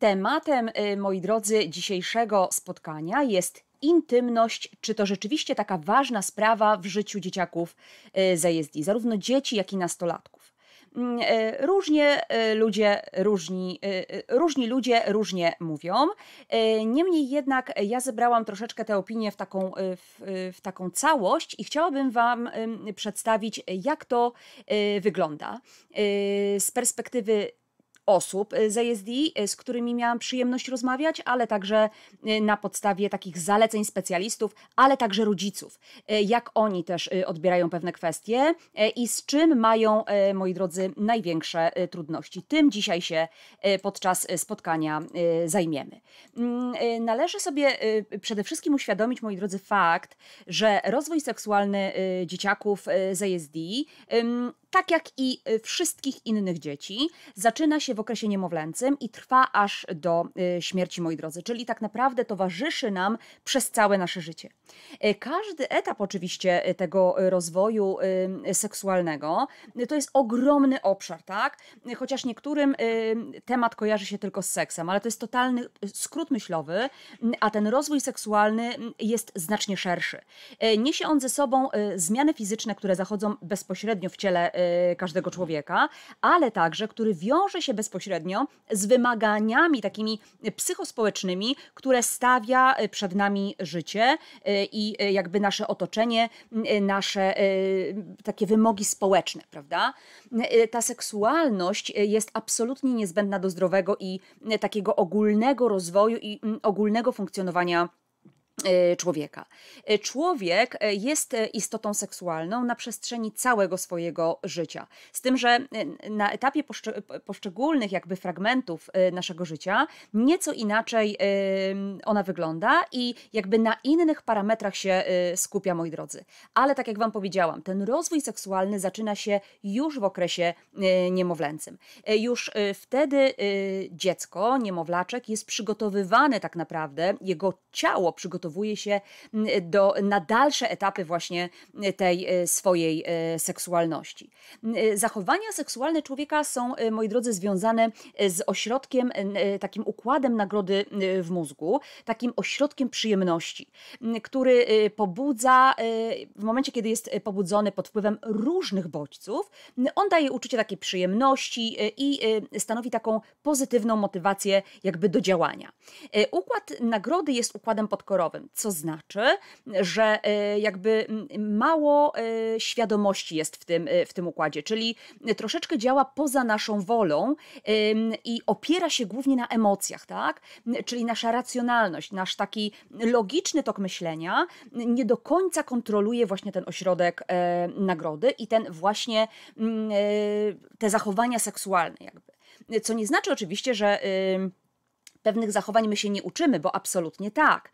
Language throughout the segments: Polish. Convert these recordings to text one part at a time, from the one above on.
Tematem, y, moi drodzy, dzisiejszego spotkania jest intymność, czy to rzeczywiście taka ważna sprawa w życiu dzieciaków y, z ASD, zarówno dzieci, jak i nastolatków. Mm, y, Różnie ludzie, różni, różni ludzie różnie mówią. Niemniej jednak ja zebrałam troszeczkę te opinie w taką, w, w taką całość i chciałabym Wam przedstawić, jak to wygląda z perspektywy osób y, z ASD, y, z którymi miałam przyjemność rozmawiać, ale także y, na podstawie takich zaleceń specjalistów, ale także rodziców, jak oni też odbierają pewne kwestie i z czym mają, moi drodzy, największe trudności. Tym dzisiaj się podczas spotkania zajmiemy. Mm, Należy sobie przede wszystkim uświadomić, moi drodzy, fakt, że rozwój seksualny dzieciaków z ASD tak jak i y, wszystkich innych dzieci, zaczyna się w okresie niemowlęcym i trwa aż do y, śmierci, moi drodzy, czyli tak naprawdę towarzyszy nam przez całe nasze życie. Y, Każdy etap oczywiście tego rozwoju seksualnego to jest ogromny obszar, tak? Chociaż niektórym temat kojarzy się tylko z seksem, ale to jest totalny skrót myślowy, a ten rozwój seksualny jest znacznie szerszy. Niesie on ze sobą zmiany fizyczne, które zachodzą bezpośrednio w ciele każdego człowieka, ale także, który wiąże się bezpośrednio z wymaganiami takimi psychospołecznymi, które stawia y, przed nami życie y, i y, jakby nasze otoczenie, y, nasze y, takie wymogi społeczne, prawda? Y, Ta seksualność y, jest absolutnie niezbędna do zdrowego i y, takiego ogólnego rozwoju i ogólnego funkcjonowania y, człowieka. Y, Człowiek y, jest istotą seksualną na przestrzeni całego swojego życia. Z tym, że na etapie poszcze- po- poszczególnych jakby fragmentów naszego życia nieco inaczej ona wygląda i jakby na innych parametrach się skupia, moi drodzy. Ale tak jak wam powiedziałam, ten rozwój seksualny zaczyna się już w okresie niemowlęcym. Już wtedy dziecko, niemowlaczek jest przygotowywany tak naprawdę, jego ciało przygotowuje się mm, do, na dalsze etapy właśnie y, tej y, swojej y, seksualności. Y, Zachowania seksualne człowieka są, moi drodzy, związane z ośrodkiem, takim układem nagrody w mózgu, takim ośrodkiem przyjemności, y, który pobudza, w momencie, kiedy jest pobudzony pod wpływem różnych bodźców, on daje uczucie takiej przyjemności i stanowi taką pozytywną motywację jakby do działania. Układ nagrody jest układem podkorowym, co znaczy, że y, jakby mało y, świadomości jest w tym, y, w tym układzie, czyli troszeczkę działa poza naszą wolą i opiera się głównie na emocjach, tak? Czyli nasza racjonalność, nasz taki logiczny tok myślenia nie do końca kontroluje właśnie ten ośrodek e, nagrody i ten właśnie e, te zachowania seksualne jakby. Co nie znaczy oczywiście, że Pewnych zachowań my się nie uczymy, bo absolutnie tak.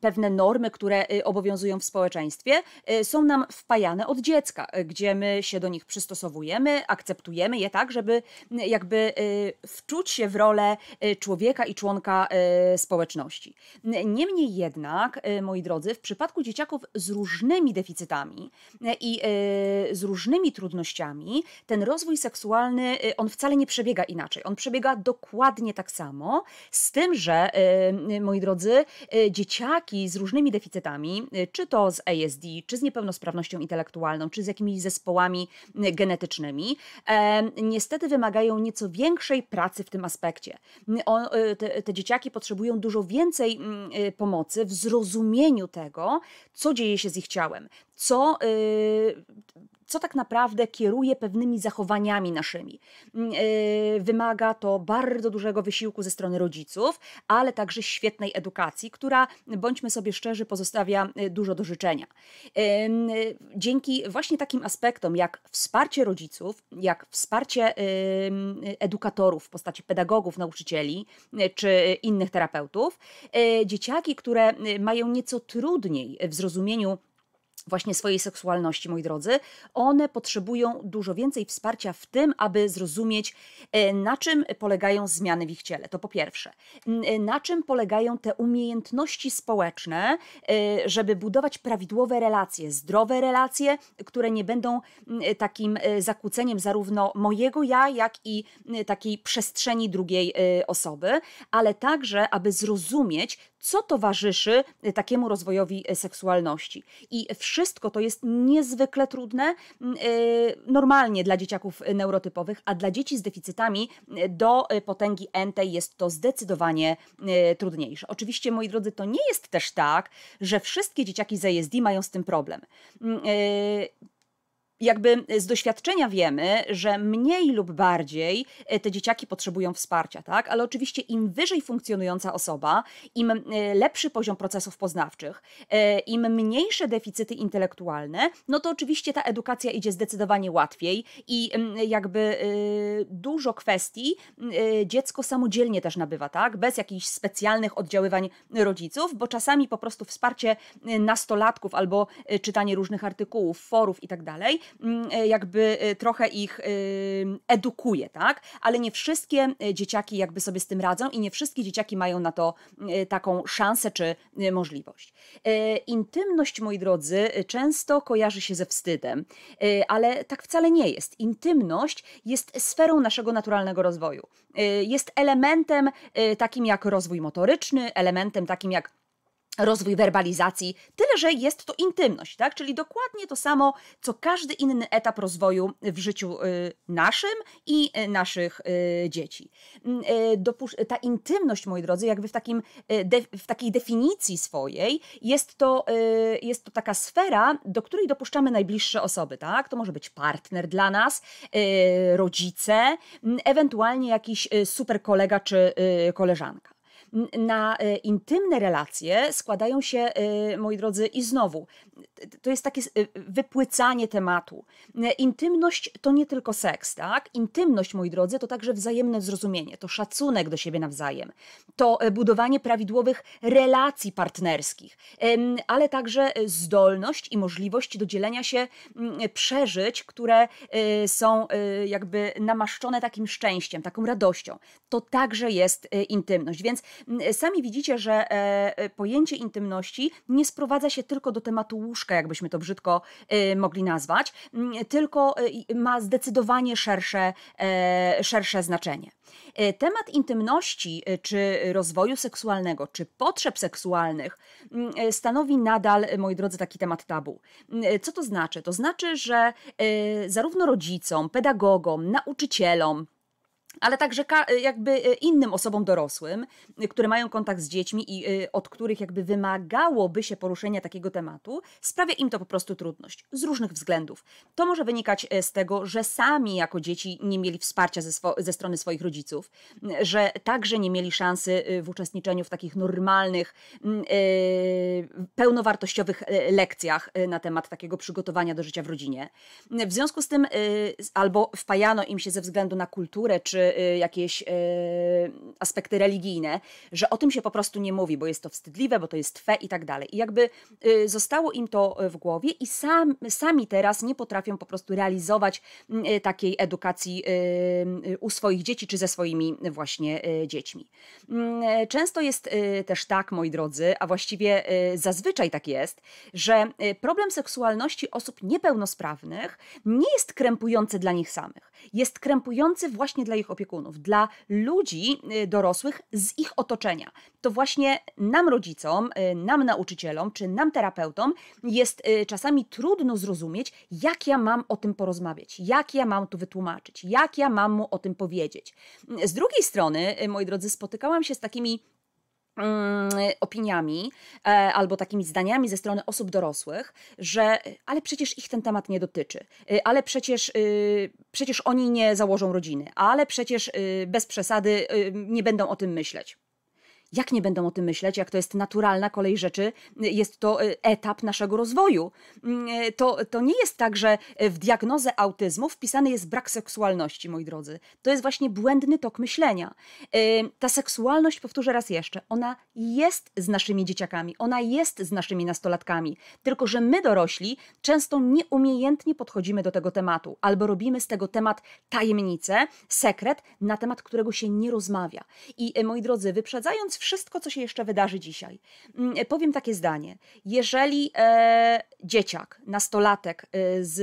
Pewne normy, które y, obowiązują w społeczeństwie, y, są nam wpajane od dziecka, y, gdzie my się do nich przystosowujemy, akceptujemy je tak, żeby jakby wczuć się w rolę człowieka i członka społeczności. Niemniej jednak, moi drodzy, w przypadku dzieciaków z różnymi deficytami i z różnymi trudnościami, ten rozwój seksualny, on wcale nie przebiega inaczej. On przebiega dokładnie tak samo, z tym, że, y, moi drodzy, y, dzieciaki z różnymi deficytami, y, czy to z ASD, czy z niepełnosprawnością intelektualną, czy z jakimiś zespołami genetycznymi, e, niestety wymagają nieco większej pracy w tym aspekcie. Te, te dzieciaki potrzebują dużo więcej mm, pomocy w zrozumieniu tego, co dzieje się z ich ciałem, co, co tak naprawdę kieruje pewnymi zachowaniami naszymi. Mm, y, Wymaga to bardzo dużego wysiłku ze strony rodziców, ale także świetnej edukacji, która, bądźmy sobie szczerzy, pozostawia y, dużo do życzenia. Y, Dzięki właśnie takim aspektom, jak wsparcie rodziców, jak wsparcie edukatorów w postaci pedagogów, nauczycieli czy innych terapeutów, dzieciaki, które mają nieco trudniej w zrozumieniu właśnie swojej seksualności, moi drodzy, one potrzebują dużo więcej wsparcia w tym, aby zrozumieć, e, na czym polegają zmiany w ich ciele. To po pierwsze. E, na czym polegają te umiejętności społeczne, e, żeby budować prawidłowe relacje, zdrowe relacje, które nie będą takim zakłóceniem zarówno mojego ja, jak i takiej przestrzeni drugiej osoby, ale także, aby zrozumieć, co towarzyszy takiemu rozwojowi seksualności. I wszystko to jest niezwykle trudne, mm, e, normalnie dla dzieciaków neurotypowych, a dla dzieci z deficytami do potęgi entej jest to zdecydowanie trudniejsze. Oczywiście, moi drodzy, to nie jest też tak, że wszystkie dzieciaki z ASD mają z tym problem mm, jakby z doświadczenia wiemy, że mniej lub bardziej e, te dzieciaki potrzebują wsparcia, tak? Ale oczywiście im wyżej funkcjonująca osoba, im e, lepszy poziom procesów poznawczych, e, im mniejsze deficyty intelektualne, no to oczywiście ta edukacja idzie zdecydowanie łatwiej i jakby dużo kwestii dziecko samodzielnie też nabywa, tak? Bez jakichś specjalnych oddziaływań rodziców, bo czasami po prostu wsparcie nastolatków albo czytanie różnych artykułów, forów i tak dalej e, jakby e, trochę ich e, edukuje, tak? Ale nie wszystkie dzieciaki jakby sobie z tym radzą i nie wszystkie dzieciaki mają na to taką szansę czy możliwość. Intymność, moi drodzy, często kojarzy się ze wstydem, ale tak wcale nie jest. Intymność jest sferą naszego naturalnego rozwoju. Jest elementem takim jak rozwój motoryczny, elementem takim jak rozwój werbalizacji, tyle że jest to intymność, tak? czyli dokładnie to samo, co każdy inny etap rozwoju w życiu y, naszym i y, naszych y, dzieci. Mm, ta intymność, moi drodzy, jakby w, takim, w takiej definicji swojej, jest to, jest to taka sfera, do której dopuszczamy najbliższe osoby. Tak? To może być partner dla nas, rodzice, ewentualnie jakiś super kolega czy koleżanka na e, intymne relacje składają się, e, moi drodzy, i znowu, to jest takie e, wypłycanie tematu. Intymność to nie tylko seks, tak? Intymność, moi drodzy, to także wzajemne zrozumienie, to szacunek do siebie nawzajem, to budowanie prawidłowych relacji partnerskich, ale także zdolność i możliwość do dzielenia się przeżyć, które są jakby namaszczone takim szczęściem, taką radością. To także jest intymność, więc Sami widzicie, że e, e, pojęcie intymności nie sprowadza się tylko do tematu łóżka, jakbyśmy to brzydko e, mogli nazwać, tylko ma zdecydowanie szersze, szersze znaczenie. Temat intymności, czy rozwoju seksualnego, czy potrzeb seksualnych stanowi nadal, moi drodzy, taki temat tabu. Co to znaczy? To znaczy, że zarówno rodzicom, pedagogom, nauczycielom, ale także jakby e, innym osobom dorosłym, e, które mają kontakt z dziećmi i od których jakby wymagałoby się poruszenia takiego tematu, sprawia im to po prostu trudność z różnych względów. To może wynikać z tego, że sami jako dzieci nie mieli wsparcia ze, ze strony swoich rodziców, że także nie mieli szansy w uczestniczeniu w takich normalnych, pełnowartościowych lekcjach na temat takiego przygotowania do życia w rodzinie. W związku z tym albo wpajano im się ze względu na kulturę czy Y, jakieś y, aspekty religijne, że o tym się po prostu nie mówi, bo jest to wstydliwe, bo to jest fe i tak dalej. I jakby y, zostało im to w głowie i sam, sami teraz nie potrafią po prostu realizować takiej edukacji u swoich dzieci czy ze swoimi właśnie dziećmi. Mm, często jest też tak, moi drodzy, a właściwie zazwyczaj tak jest, że problem seksualności osób niepełnosprawnych nie jest krępujący dla nich samych. Jest krępujący właśnie dla ich opiekunów, dla ludzi y, dorosłych z ich otoczenia. To właśnie nam, rodzicom, y, nam, nauczycielom czy nam, terapeutom, jest y, czasami trudno zrozumieć, jak ja mam o tym porozmawiać, jak ja mam tu wytłumaczyć, jak ja mam mu o tym powiedzieć. Z drugiej strony, moi drodzy, spotykałam się z takimi opiniami e, albo takimi zdaniami ze strony osób dorosłych, że ale przecież ich ten temat nie dotyczy, y, ale przecież, y, przecież oni nie założą rodziny, ale przecież y, bez przesady nie będą o tym myśleć. Jak nie będą o tym myśleć, jak to jest naturalna kolej rzeczy, jest to etap naszego rozwoju. Mm, to, to nie jest tak, że w diagnozę autyzmu wpisany jest brak seksualności, moi drodzy. To jest właśnie błędny tok myślenia. Ta seksualność, powtórzę raz jeszcze, ona jest z naszymi dzieciakami, ona jest z naszymi nastolatkami, tylko że my dorośli często nieumiejętnie podchodzimy do tego tematu albo robimy z tego temat tajemnicę, sekret, na temat którego się nie rozmawia. I moi drodzy, wyprzedzając wszystko, co się jeszcze wydarzy dzisiaj, mm, e, powiem takie zdanie. Jeżeli e, dzieciak, nastolatek e, z,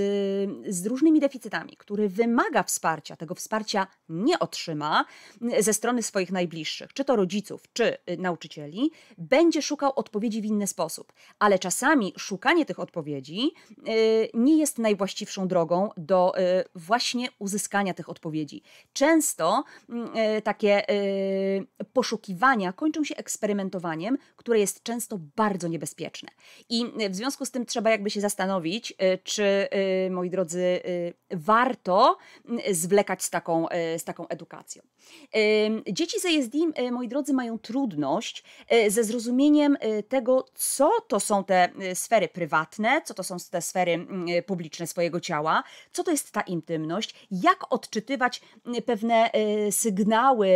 z różnymi deficytami, który wymaga wsparcia, tego wsparcia nie otrzyma ze strony swoich najbliższych, czy to rodziców, czy nauczycieli, będzie szukał odpowiedzi w inny sposób. Ale czasami szukanie tych odpowiedzi nie jest najwłaściwszą drogą do właśnie uzyskania tych odpowiedzi. Często mm, takie poszukiwania kończą się eksperymentowaniem, które jest często bardzo niebezpieczne. I w związku z tym trzeba jakby się zastanowić, y, czy, y, moi drodzy, y, warto zwlekać z taką, z taką edukacją. Dzieci z ASD, moi drodzy, mają trudność ze zrozumieniem tego, co to są te sfery prywatne, co to są te sfery publiczne swojego ciała, co to jest ta intymność, jak odczytywać pewne sygnały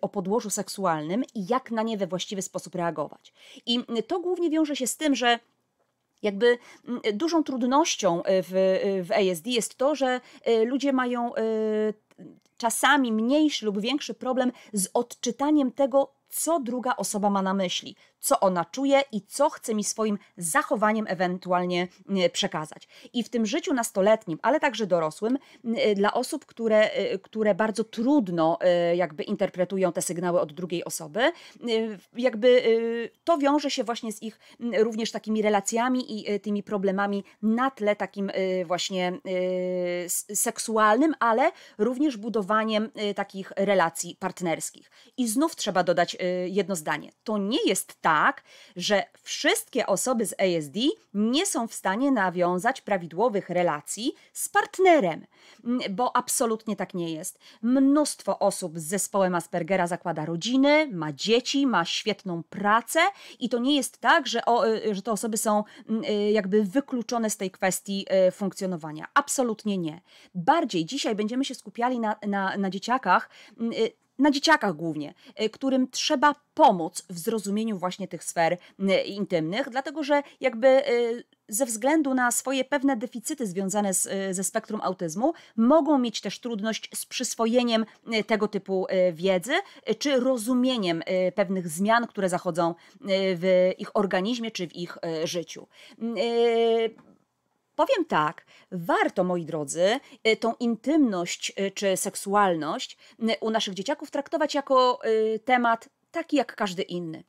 o podłożu seksualnym i jak na nie we właściwy sposób reagować. I to głównie wiąże się z tym, że jakby mm, dużą trudnością e, w, w ASD jest to, że ludzie mają czasami mniejszy lub większy problem z odczytaniem tego, co druga osoba ma na myśli, co ona czuje i co chce mi swoim zachowaniem ewentualnie e, przekazać. I w tym życiu nastoletnim, ale także dorosłym, e, dla osób, które, e, które bardzo trudno jakby interpretują te sygnały od drugiej osoby, jakby to wiąże się właśnie z ich również takimi relacjami i tymi problemami na tle takim właśnie seksualnym, ale również budowaniem takich relacji partnerskich. I znów trzeba dodać jedno zdanie. To nie jest tak, że wszystkie osoby z ASD nie są w stanie nawiązać prawidłowych relacji z partnerem, bo absolutnie tak nie jest. Mnóstwo osób z zespołem Aspergera zakłada rodziny, ma dzieci, ma świetną pracę i to nie jest tak, że, o, y, że te osoby są y, jakby wykluczone z tej kwestii y, funkcjonowania. Absolutnie nie. Bardziej dzisiaj będziemy się skupiali na, na, na dzieciakach na dzieciakach głównie, y, którym trzeba pomóc w zrozumieniu właśnie tych sfer y, intymnych, dlatego że jakby y, ze względu na swoje pewne deficyty związane z, ze spektrum autyzmu, mogą mieć też trudność z przyswojeniem tego typu wiedzy, czy rozumieniem pewnych zmian, które zachodzą w ich organizmie czy w ich życiu. Powiem tak, warto, moi drodzy, y, tą intymność y, czy seksualność y, u naszych dzieciaków traktować jako temat taki jak każdy inny.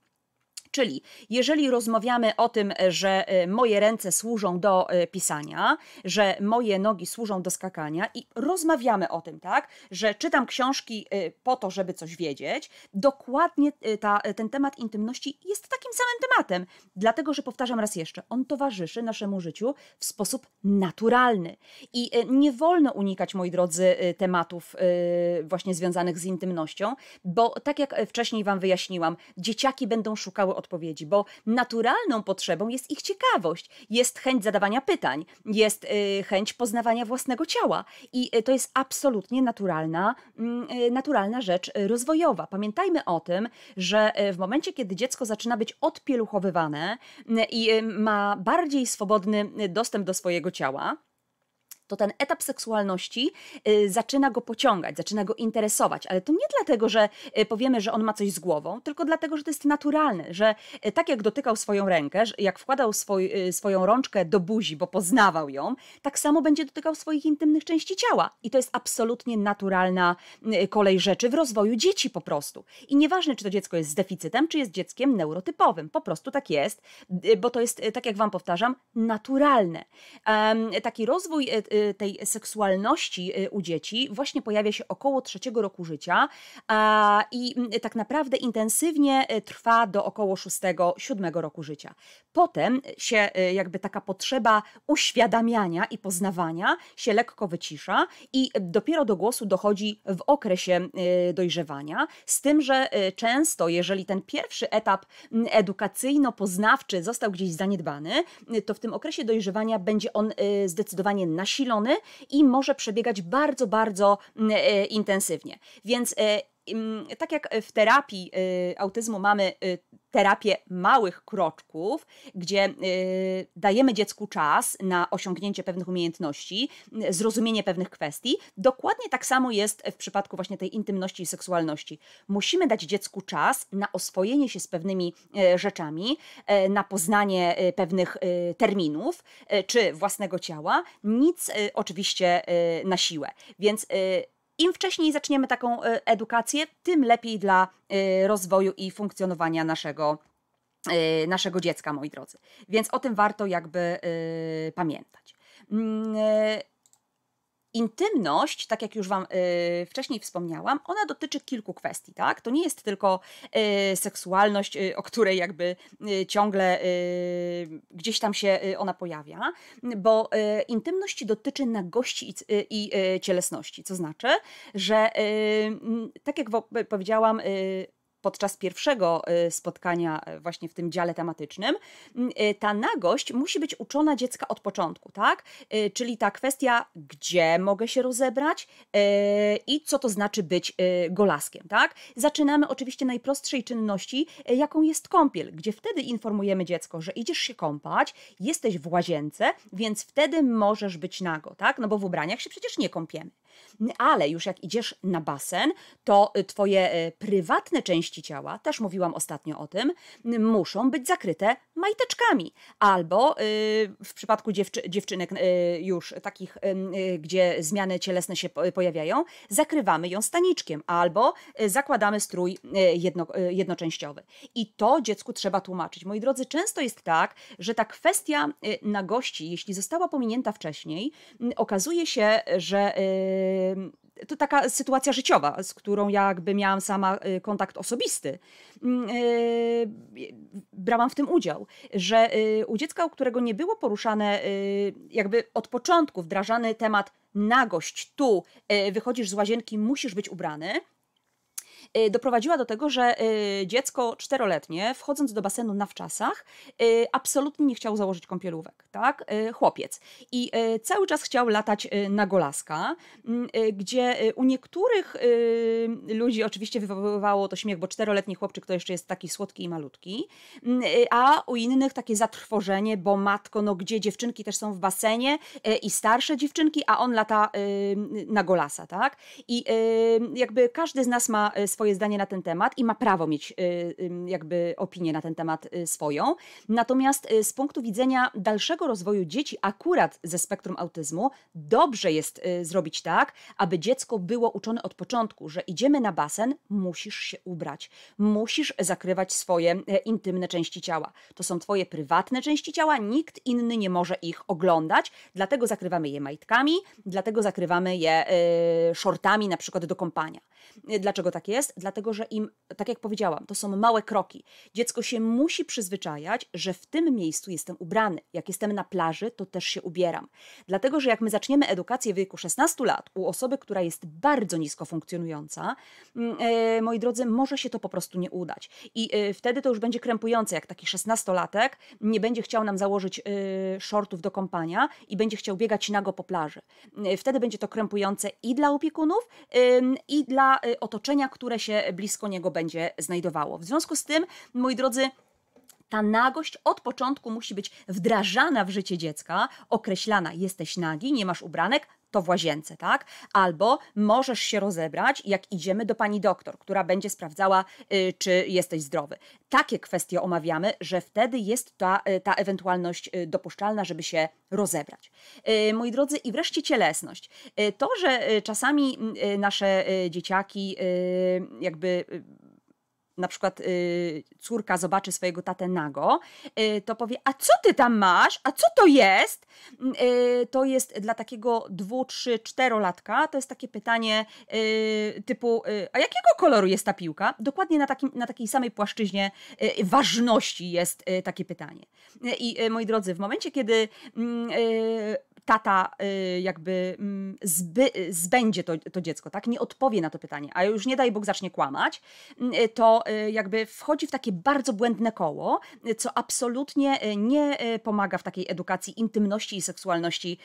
Czyli jeżeli rozmawiamy o tym, że e, moje ręce służą do e, pisania, że moje nogi służą do skakania i rozmawiamy o tym, tak, że czytam książki e, po to, żeby coś wiedzieć, dokładnie ta, ten temat intymności jest takim samym tematem. Dlatego, że powtarzam raz jeszcze, on towarzyszy naszemu życiu w sposób naturalny. I nie wolno unikać, moi drodzy, tematów właśnie związanych z intymnością, bo tak jak wcześniej Wam wyjaśniłam, dzieciaki będą szukały odpowiedzi, bo naturalną potrzebą jest ich ciekawość, jest chęć zadawania pytań, jest y, chęć poznawania własnego ciała i y, to jest absolutnie naturalna, mm, y, naturalna rzecz rozwojowa. Pamiętajmy o tym, że w momencie, kiedy dziecko zaczyna być odpieluchowywane i ma bardziej swobodny dostęp do swojego ciała, to ten etap seksualności y, zaczyna go pociągać, zaczyna go interesować, ale to nie dlatego, że y, powiemy, że on ma coś z głową, tylko dlatego, że to jest naturalne, że y, tak jak dotykał swoją rękę, jak wkładał swój, swoją rączkę do buzi, bo poznawał ją, tak samo będzie dotykał swoich intymnych części ciała. I to jest absolutnie naturalna kolej rzeczy w rozwoju dzieci po prostu. I nieważne, czy to dziecko jest z deficytem, czy jest dzieckiem neurotypowym, po prostu tak jest, bo to jest, tak jak Wam powtarzam, naturalne. Taki rozwój tej seksualności u dzieci właśnie pojawia się około trzeciego roku życia i tak naprawdę intensywnie trwa do około szóstego, siódmego roku życia. Potem się jakby taka potrzeba uświadamiania i poznawania się lekko wycisza i dopiero do głosu dochodzi w okresie dojrzewania, z tym, że często jeżeli ten pierwszy etap edukacyjno-poznawczy został gdzieś zaniedbany, to w tym okresie dojrzewania będzie on y, zdecydowanie nasilony i może przebiegać bardzo, bardzo y, intensywnie. Więc y, tak jak w terapii autyzmu mamy terapię małych kroczków, gdzie dajemy dziecku czas na osiągnięcie pewnych umiejętności, zrozumienie pewnych kwestii, dokładnie tak samo jest w przypadku właśnie tej intymności i seksualności. Musimy dać dziecku czas na oswojenie się z pewnymi rzeczami, na poznanie pewnych terminów czy własnego ciała, nic oczywiście na siłę. Więc im wcześniej zaczniemy taką e, edukację, tym lepiej dla e, rozwoju i funkcjonowania naszego, e, naszego dziecka, moi drodzy. Więc o tym warto jakby pamiętać. Intymność, tak jak już Wam y, wcześniej wspomniałam, ona dotyczy kilku kwestii, tak? To nie jest tylko y, seksualność, y, o której jakby ciągle gdzieś tam się ona pojawia, bo intymność dotyczy nagości i, i cielesności, co znaczy, że tak jak powiedziałam, podczas pierwszego y, spotkania y, właśnie w tym dziale tematycznym, y, ta nagość musi być uczona dziecka od początku, tak? Czyli ta kwestia, gdzie mogę się rozebrać i co to znaczy być golaskiem, tak? Zaczynamy oczywiście najprostszej czynności, jaką jest kąpiel, gdzie wtedy informujemy dziecko, że idziesz się kąpać, jesteś w łazience, więc wtedy możesz być nago, tak? No bo w ubraniach się przecież nie kąpiemy. Ale już jak idziesz na basen, to twoje prywatne części ciała, też mówiłam ostatnio o tym, muszą być zakryte majteczkami. Albo y, w przypadku dziewczy dziewczynek y, już takich, y, gdzie zmiany cielesne się pojawiają, zakrywamy ją staniczkiem albo zakładamy strój jedno, jednoczęściowy. I to dziecku trzeba tłumaczyć. Moi drodzy, często jest tak, że ta kwestia nagości, jeśli została pominięta wcześniej, okazuje się, że to taka sytuacja życiowa, z którą jakby miałam sama y, kontakt osobisty. Mm, y, brałam w tym udział, że y, u dziecka, u którego nie było poruszane jakby od początku wdrażany temat nagość, tu wychodzisz z łazienki, musisz być ubrany, doprowadziła do tego, że y, dziecko czteroletnie, wchodząc do basenu na wczasach, y, absolutnie nie chciał założyć kąpielówek, tak? Chłopiec. I cały czas chciał latać na golaska, mm, gdzie u niektórych ludzi oczywiście wywoływało to śmiech, bo czteroletni chłopczyk to jeszcze jest taki słodki i malutki, mm, a u innych takie zatrwożenie, bo matko, no gdzie dziewczynki też są w basenie i starsze dziewczynki, a on lata na golasa, tak? I jakby każdy z nas ma swoje swoje zdanie na ten temat i ma prawo mieć y, jakby opinię na ten temat y, swoją. Natomiast y, z punktu widzenia dalszego rozwoju dzieci, akurat ze spektrum autyzmu, dobrze jest zrobić tak, aby dziecko było uczone od początku, że idziemy na basen, musisz się ubrać, musisz zakrywać swoje intymne części ciała. To są twoje prywatne części ciała, nikt inny nie może ich oglądać, dlatego zakrywamy je majtkami, dlatego zakrywamy je shortami na przykład do kąpania. Dlaczego tak jest? Dlatego, że im, tak jak powiedziałam, to są małe kroki. Dziecko się musi przyzwyczajać, że w tym miejscu jestem ubrany. Jak jestem na plaży, to też się ubieram. Dlatego, że jak my zaczniemy edukację w wieku 16 lat u osoby, która jest bardzo nisko funkcjonująca, e, moi drodzy, może się to po prostu nie udać. I e, wtedy to już będzie krępujące, jak taki 16-latek nie będzie chciał nam założyć e, shortów do kąpania i będzie chciał biegać nago po plaży. E, wtedy będzie to krępujące i dla opiekunów, i dla otoczenia, które się blisko niego będzie znajdowało. W związku z tym, moi drodzy, ta nagość od początku musi być wdrażana w życie dziecka, określana. Jesteś nagi, nie masz ubranek, to w łazience, tak? Albo możesz się rozebrać, jak idziemy do pani doktor, która będzie sprawdzała, y, czy jesteś zdrowy. Takie kwestie omawiamy, że wtedy jest ta, y, ta ewentualność y, dopuszczalna, żeby się rozebrać. Moi drodzy, i wreszcie cielesność. To, że czasami nasze dzieciaki jakby na przykład y, córka zobaczy swojego tatę nago, y, to powie, a co ty tam masz? A co to jest? Y, to jest dla takiego dwu, trzy, czterolatka, to jest takie pytanie y, typu, y, a jakiego koloru jest ta piłka? Dokładnie na, takim, na takiej samej płaszczyźnie y, ważności jest takie pytanie. I moi drodzy, w momencie, kiedy mm, tata jakby mm, zby, zbędzie to, to dziecko, tak? Nie odpowie na to pytanie, a już nie daj Bóg zacznie kłamać, to jakby wchodzi w takie bardzo błędne koło, co absolutnie y, nie y, pomaga w takiej edukacji intymności i seksualności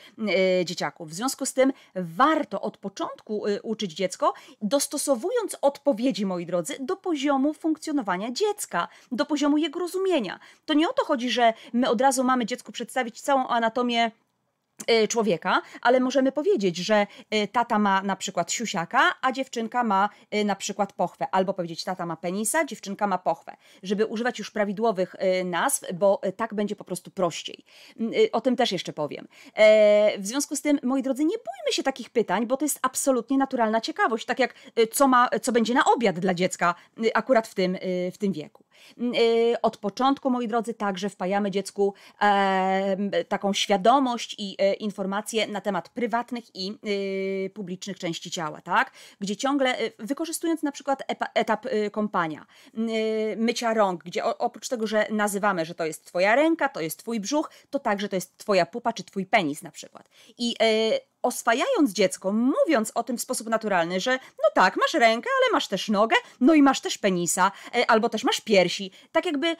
dzieciaków. W związku z tym warto od początku uczyć dziecko, dostosowując odpowiedzi, moi drodzy, do poziomu funkcjonowania dziecka, do poziomu jego rozumienia. To nie o to chodzi, że my od razu mamy dziecku przedstawić całą anatomię człowieka, ale możemy powiedzieć, że y, tata ma na przykład siusiaka, a dziewczynka ma y, na przykład pochwę. Albo powiedzieć, tata ma penisa, dziewczynka ma pochwę. Żeby używać już prawidłowych y, nazw, bo y, tak będzie po prostu prościej. Y, O tym też jeszcze powiem. E, W związku z tym, moi drodzy, nie bójmy się takich pytań, bo to jest absolutnie naturalna ciekawość. Tak jak y, co, ma, co będzie na obiad dla dziecka y, akurat w tym, y, w tym wieku. Y, Od początku, moi drodzy, także wpajamy dziecku taką świadomość i e, informacje na temat prywatnych i y, publicznych części ciała, tak? Gdzie ciągle, y, wykorzystując na przykład etap kąpania, mycia rąk, gdzie oprócz tego, że nazywamy, że to jest twoja ręka, to jest twój brzuch, to także to jest twoja pupa czy twój penis na przykład. I oswajając dziecko, mówiąc o tym w sposób naturalny, że no tak, masz rękę, ale masz też nogę, no i masz też penisa, e, albo też masz piersi. Tak jakby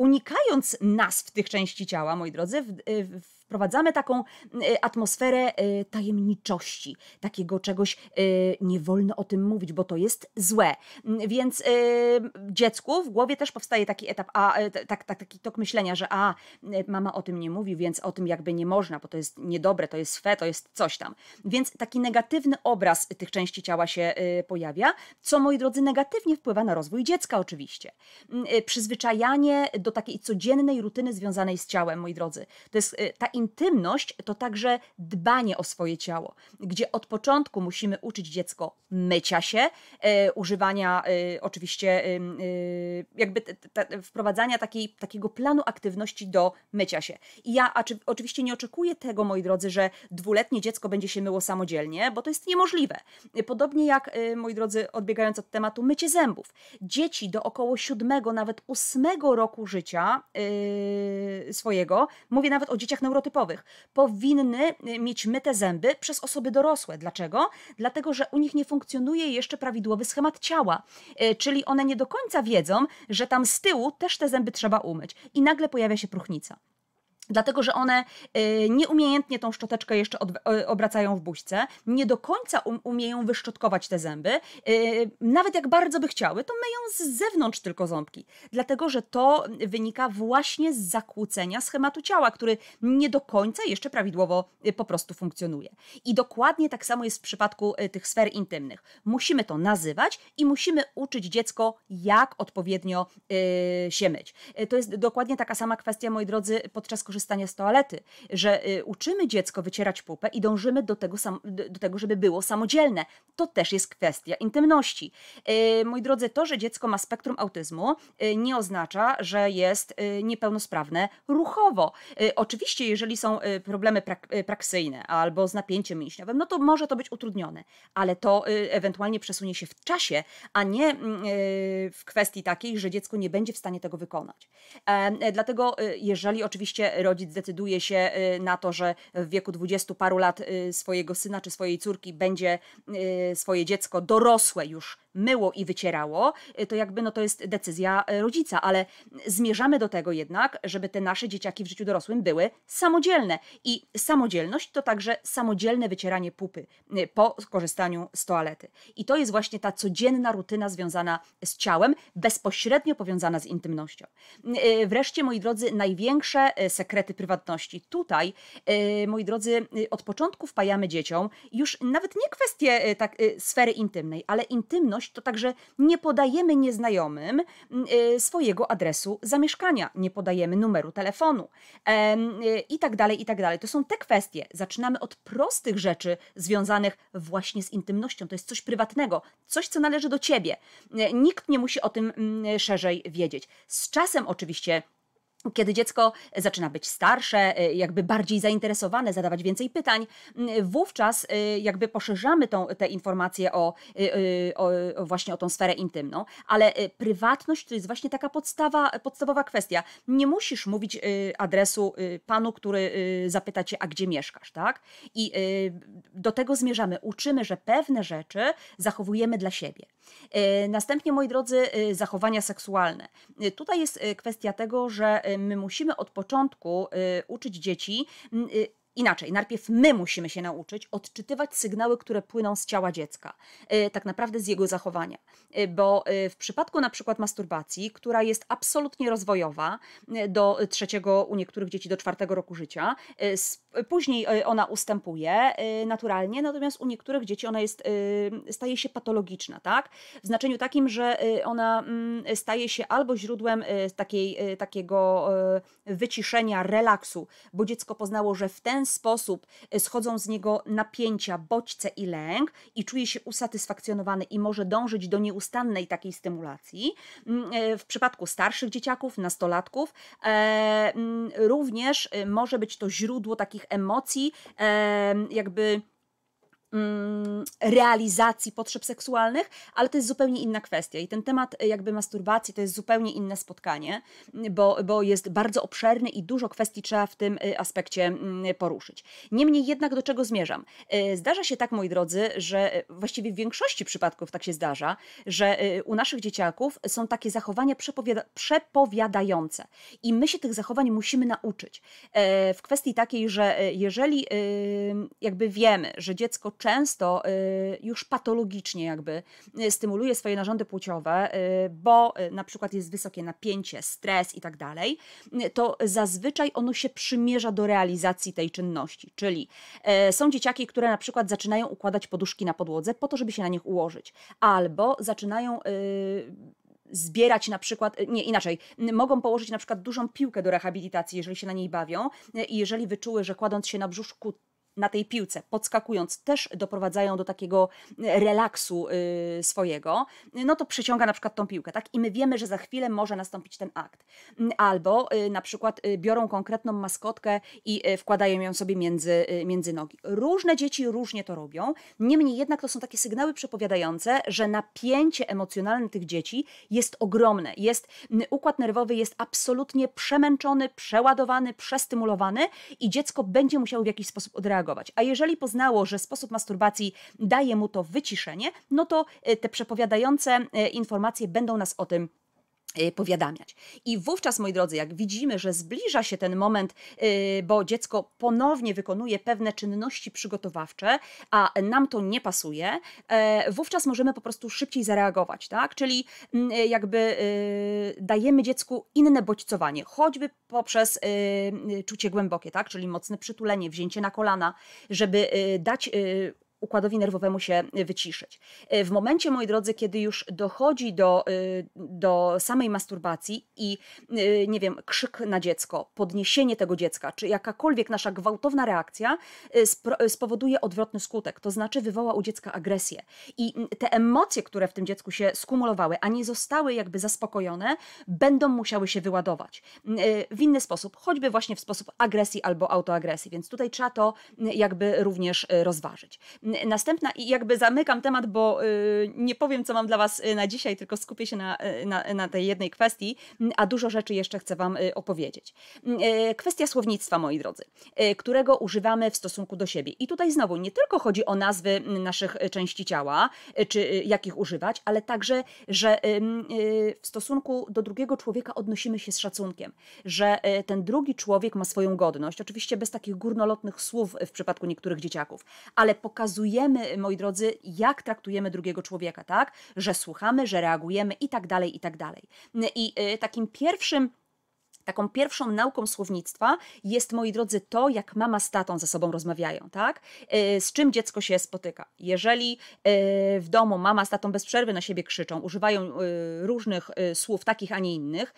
unikając nazw tych części ciała, moi drodzy, w, e, w, wprowadzamy taką e, atmosferę e, tajemniczości, takiego czegoś nie wolno o tym mówić, bo to jest złe. Mm, Więc dziecku w głowie też powstaje taki etap, a, tak, tak, taki tok myślenia, że a, mama o tym nie mówi, więc o tym jakby nie można, bo to jest niedobre, to jest fe, to jest coś tam. Więc taki negatywny obraz tych części ciała się pojawia, co moi drodzy negatywnie wpływa na rozwój dziecka oczywiście. Mm, Przyzwyczajanie do takiej codziennej rutyny związanej z ciałem, moi drodzy. To jest e, ta intymność, to także dbanie o swoje ciało, gdzie od początku musimy uczyć dziecko mycia się, e, używania e, oczywiście e, jakby te, te, wprowadzania takiej, takiego planu aktywności do mycia się. I ja aczy- oczywiście nie oczekuję tego, moi drodzy, że dwuletnie dziecko będzie się myło samodzielnie, bo to jest niemożliwe. Podobnie jak, moi drodzy, odbiegając od tematu, mycie zębów. Dzieci do około siódmego, nawet ósmego roku życia yy, swojego, mówię nawet o dzieciach neurotypowych, powinny y, mieć myte zęby przez osoby dorosłe. Dlaczego? Dlatego, że u nich nie funkcjonuje jeszcze prawidłowy schemat ciała, yy, czyli one nie do końca wiedzą, że tam z tyłu też te zęby trzeba umyć i nagle pojawia się próchnica. Dlatego, że one y, nieumiejętnie tą szczoteczkę jeszcze o- obracają w buźce, nie do końca um, umieją wyszczotkować te zęby. Y, nawet jak bardzo by chciały, to myją z zewnątrz tylko ząbki. Dlatego, że to wynika właśnie z zakłócenia schematu ciała, który nie do końca jeszcze prawidłowo y, po prostu funkcjonuje. I dokładnie tak samo jest w przypadku y, tych sfer intymnych. Musimy to nazywać i musimy uczyć dziecko, jak odpowiednio y, się myć. Y, To jest dokładnie taka sama kwestia, moi drodzy, podczas korzystania z toalety, że y, uczymy dziecko wycierać pupę i dążymy do tego, do tego, żeby było samodzielne. To też jest kwestia intymności. Y, Moi drodzy, to, że dziecko ma spektrum autyzmu, y, nie oznacza, że jest niepełnosprawne ruchowo. Oczywiście, jeżeli są problemy prak- praksyjne albo z napięciem mięśniowym, no to może to być utrudnione, ale to ewentualnie przesunie się w czasie, a nie mm, w kwestii takiej, że dziecko nie będzie w stanie tego wykonać. E, Dlatego, jeżeli oczywiście rodzic decyduje się y, na to, że w wieku dwudziestu paru lat y, swojego syna czy swojej córki będzie y, swoje dziecko dorosłe już myło i wycierało, to jakby no to jest decyzja rodzica, ale zmierzamy do tego jednak, żeby te nasze dzieciaki w życiu dorosłym były samodzielne. I samodzielność to także samodzielne wycieranie pupy po skorzystaniu z toalety. I to jest właśnie ta codzienna rutyna związana z ciałem, bezpośrednio powiązana z intymnością. Wreszcie, moi drodzy, największe sekrety sekrety prywatności. Tutaj, y, moi drodzy, y, od początku wpajamy dzieciom już nawet nie kwestię y, tak, sfery intymnej, ale intymność to także nie podajemy nieznajomym swojego adresu zamieszkania, nie podajemy numeru telefonu i tak dalej, i tak dalej. To są te kwestie. Zaczynamy od prostych rzeczy związanych właśnie z intymnością. To jest coś prywatnego, coś, co należy do ciebie. Nikt nie musi o tym mm, szerzej wiedzieć. Z czasem oczywiście kiedy dziecko zaczyna być starsze, y, jakby bardziej zainteresowane, zadawać więcej pytań, y, wówczas y, jakby poszerzamy tą, te informacje o, y, o, o właśnie o tą sferę intymną, ale prywatność to jest właśnie taka podstawa, podstawowa kwestia. Nie musisz mówić adresu panu, który zapyta cię, a gdzie mieszkasz, tak? I do tego zmierzamy. Uczymy, że pewne rzeczy zachowujemy dla siebie. Y, Następnie, moi drodzy, y, zachowania seksualne. Y, Tutaj jest kwestia tego, że my musimy od początku uczyć dzieci. Inaczej, najpierw my musimy się nauczyć odczytywać sygnały, które płyną z ciała dziecka, y, tak naprawdę z jego zachowania. Y, Bo y, w przypadku na przykład masturbacji, która jest absolutnie rozwojowa do trzeciego, u niektórych dzieci do czwartego roku życia, później ona ustępuje naturalnie, natomiast u niektórych dzieci ona jest, staje się patologiczna, tak? W znaczeniu takim, że ona mm, staje się albo źródłem takiej, takiego wyciszenia, relaksu, bo dziecko poznało, że w ten sposób y, schodzą z niego napięcia, bodźce i lęk i czuje się usatysfakcjonowany i może dążyć do nieustannej takiej stymulacji. Mm, y, W przypadku starszych dzieciaków, nastolatków, e, mm, również y, może być to źródło takich emocji, e, jakby realizacji potrzeb seksualnych, ale to jest zupełnie inna kwestia. I ten temat y, jakby masturbacji to jest zupełnie inne spotkanie, y, bo, bo jest bardzo obszerny i dużo kwestii trzeba w tym y, aspekcie mm, poruszyć. Niemniej jednak do czego zmierzam? Y, Zdarza się tak, moi drodzy, że właściwie w większości przypadków tak się zdarza, że u naszych dzieciaków są takie zachowania przepowiada- przepowiadające i my się tych zachowań musimy nauczyć. E, W kwestii takiej, że jeżeli jakby wiemy, że dziecko często y, już patologicznie jakby y, stymuluje swoje narządy płciowe, y, bo na przykład jest wysokie napięcie, stres i tak dalej, to zazwyczaj ono się przymierza do realizacji tej czynności. Czyli e, są dzieciaki, które na przykład zaczynają układać poduszki na podłodze po to, żeby się na nich ułożyć, albo zaczynają zbierać na przykład, nie inaczej, mogą położyć na przykład dużą piłkę do rehabilitacji, jeżeli się na niej bawią i jeżeli wyczuły, że kładąc się na brzuszku na tej piłce, podskakując, też doprowadzają do takiego y, relaksu y, swojego, y, no to przyciąga na przykład tą piłkę, tak? I my wiemy, że za chwilę może nastąpić ten akt. Mm, Albo y, na przykład biorą konkretną maskotkę i wkładają ją sobie między, między nogi. Różne dzieci różnie to robią, niemniej jednak to są takie sygnały przepowiadające, że napięcie emocjonalne tych dzieci jest ogromne. Jest, m, układ nerwowy jest absolutnie przemęczony, przeładowany, przestymulowany i dziecko będzie musiało w jakiś sposób odreagować. A jeżeli poznało, że sposób masturbacji daje mu to wyciszenie, no to y, te przepowiadające y, informacje będą nas o tym powiadamiać. I wówczas, moi drodzy, jak widzimy, że zbliża się ten moment, y, bo dziecko ponownie wykonuje pewne czynności przygotowawcze, a nam to nie pasuje, e, wówczas możemy po prostu szybciej zareagować, tak? Czyli mm, y, jakby y, dajemy dziecku inne bodźcowanie, choćby poprzez y, y, czucie głębokie, tak? Czyli mocne przytulenie, wzięcie na kolana, żeby y, dać y, układowi nerwowemu się wyciszyć. Y, W momencie, moi drodzy, kiedy już dochodzi do, y, do samej masturbacji i, y, nie wiem, krzyk na dziecko, podniesienie tego dziecka, czy jakakolwiek nasza gwałtowna reakcja spowoduje odwrotny skutek, to znaczy wywoła u dziecka agresję. I te emocje, które w tym dziecku się skumulowały, a nie zostały jakby zaspokojone, będą musiały się wyładować w inny sposób, choćby właśnie w sposób agresji albo autoagresji, więc tutaj trzeba to jakby również rozważyć. Następna, i jakby zamykam temat, bo y, nie powiem, co mam dla Was y, na dzisiaj, tylko skupię się na, y, na, na tej jednej kwestii, a dużo rzeczy jeszcze chcę Wam opowiedzieć. Kwestia słownictwa, moi drodzy, którego używamy w stosunku do siebie. I tutaj znowu nie tylko chodzi o nazwy naszych części ciała, czy jakich używać, ale także, że w stosunku do drugiego człowieka odnosimy się z szacunkiem, że ten drugi człowiek ma swoją godność, oczywiście bez takich górnolotnych słów w przypadku niektórych dzieciaków, ale pokazujemy, moi drodzy, jak traktujemy drugiego człowieka, tak? Że słuchamy, że reagujemy i tak dalej, i tak dalej. I y, takim pierwszym taką pierwszą nauką słownictwa jest, moi drodzy, to, jak mama z tatą ze sobą rozmawiają, tak? E, z czym dziecko się spotyka. Jeżeli e, w domu mama z tatą bez przerwy na siebie krzyczą, używają e, różnych słów, takich, a nie innych,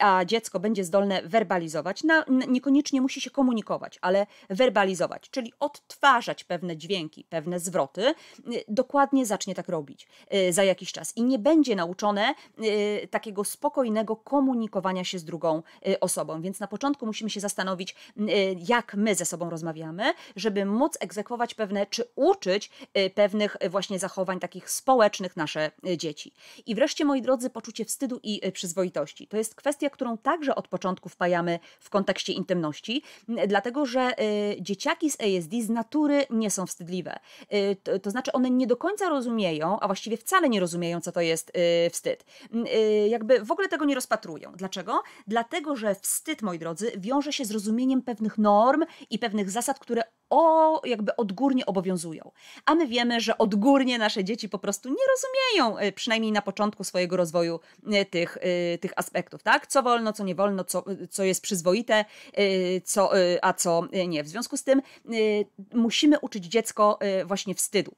a dziecko będzie zdolne werbalizować, niekoniecznie musi się komunikować, ale werbalizować, czyli odtwarzać pewne dźwięki, pewne zwroty, dokładnie zacznie tak robić za jakiś czas i nie będzie nauczone takiego spokojnego komunikowania się z drugą osobą. Więc na początku musimy się zastanowić, y, jak my ze sobą rozmawiamy, żeby móc egzekwować pewne, czy uczyć y, pewnych właśnie zachowań takich społecznych nasze y, dzieci. I wreszcie, moi drodzy, poczucie wstydu i przyzwoitości. To jest kwestia, którą także od początku wpajamy w kontekście intymności, dlatego że dzieciaki z ASD z natury nie są wstydliwe. To znaczy, one nie do końca rozumieją, a właściwie wcale nie rozumieją, co to jest wstyd. Jakby w ogóle tego nie rozpatrują. Dlaczego? Dlatego, że wstyd, moi drodzy, wiąże się z rozumieniem pewnych norm i pewnych zasad, które o, jakby odgórnie obowiązują. A my wiemy, że odgórnie nasze dzieci po prostu nie rozumieją, e, przynajmniej na początku swojego rozwoju, e, tych, e, tych aspektów, tak? Co wolno, co nie wolno, co, co jest przyzwoite, co, a co nie. W związku z tym musimy uczyć dziecko właśnie wstydu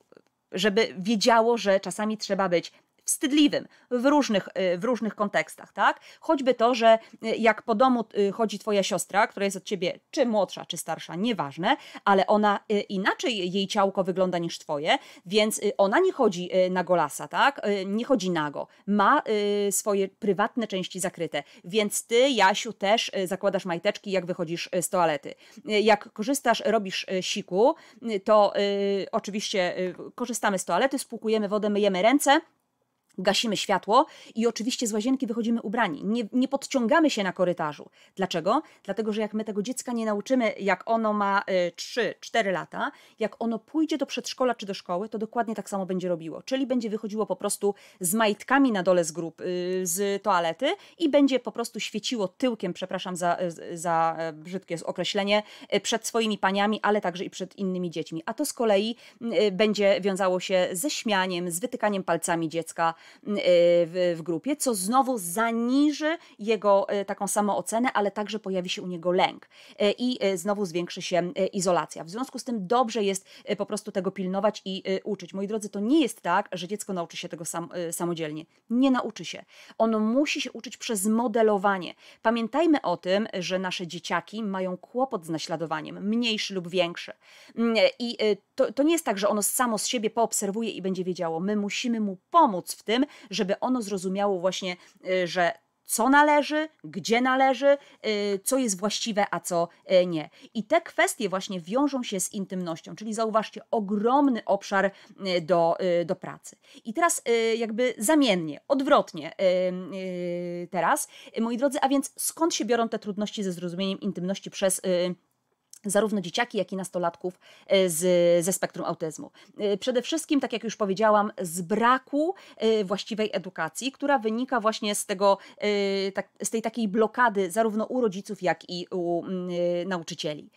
żeby wiedziało, że czasami trzeba być wstydliwym w różnych, y, w różnych kontekstach, tak? Choćby to, że y, jak po domu y, chodzi twoja siostra, która jest od ciebie czy młodsza, czy starsza, nieważne, ale ona inaczej jej ciałko wygląda niż twoje, więc ona nie chodzi na golasa, tak? Nie chodzi nago. Ma swoje prywatne części zakryte, więc ty, Jasiu, też zakładasz majteczki, jak wychodzisz z toalety. Jak korzystasz, robisz siku, to oczywiście korzystamy z toalety, spłukujemy wodę, myjemy ręce, gasimy światło i oczywiście z łazienki wychodzimy ubrani. Nie, nie podciągamy się na korytarzu. Dlaczego? Dlatego, że jak my tego dziecka nie nauczymy, jak ono ma y, 3-4 lata, jak ono pójdzie do przedszkola czy do szkoły, to dokładnie tak samo będzie robiło. Czyli będzie wychodziło po prostu z majtkami na dole z grup, y, z toalety i będzie po prostu świeciło tyłkiem, przepraszam za, za e, brzydkie określenie, y, przed swoimi paniami, ale także i przed innymi dziećmi. A to z kolei y, będzie wiązało się ze śmianiem, z wytykaniem palcami dziecka, Y, w, w grupie, co znowu zaniży jego y, taką samoocenę, ale także pojawi się u niego lęk y, i znowu zwiększy się izolacja. W związku z tym dobrze jest po prostu tego pilnować i uczyć. Moi drodzy, to nie jest tak, że dziecko nauczy się tego sam, samodzielnie. Nie nauczy się. Ono musi się uczyć przez modelowanie. Pamiętajmy o tym, że nasze dzieciaki mają kłopot z naśladowaniem, mniejszy lub większy. Mm, I to, to nie jest tak, że ono samo z siebie poobserwuje i będzie wiedziało. My musimy mu pomóc w tym, żeby ono zrozumiało właśnie, y, że co należy, gdzie należy, y, co jest właściwe, a co y, nie. I te kwestie właśnie wiążą się z intymnością, czyli zauważcie, ogromny obszar do, do pracy. I teraz jakby zamiennie, odwrotnie teraz, moi drodzy, a więc skąd się biorą te trudności ze zrozumieniem intymności przez zarówno dzieciaki, jak i nastolatków e, z, ze spektrum autyzmu. E, przede wszystkim, tak jak już powiedziałam, z braku e, właściwej edukacji, która wynika właśnie z, tego, tak, z tej takiej blokady zarówno u rodziców, jak i u nauczycieli,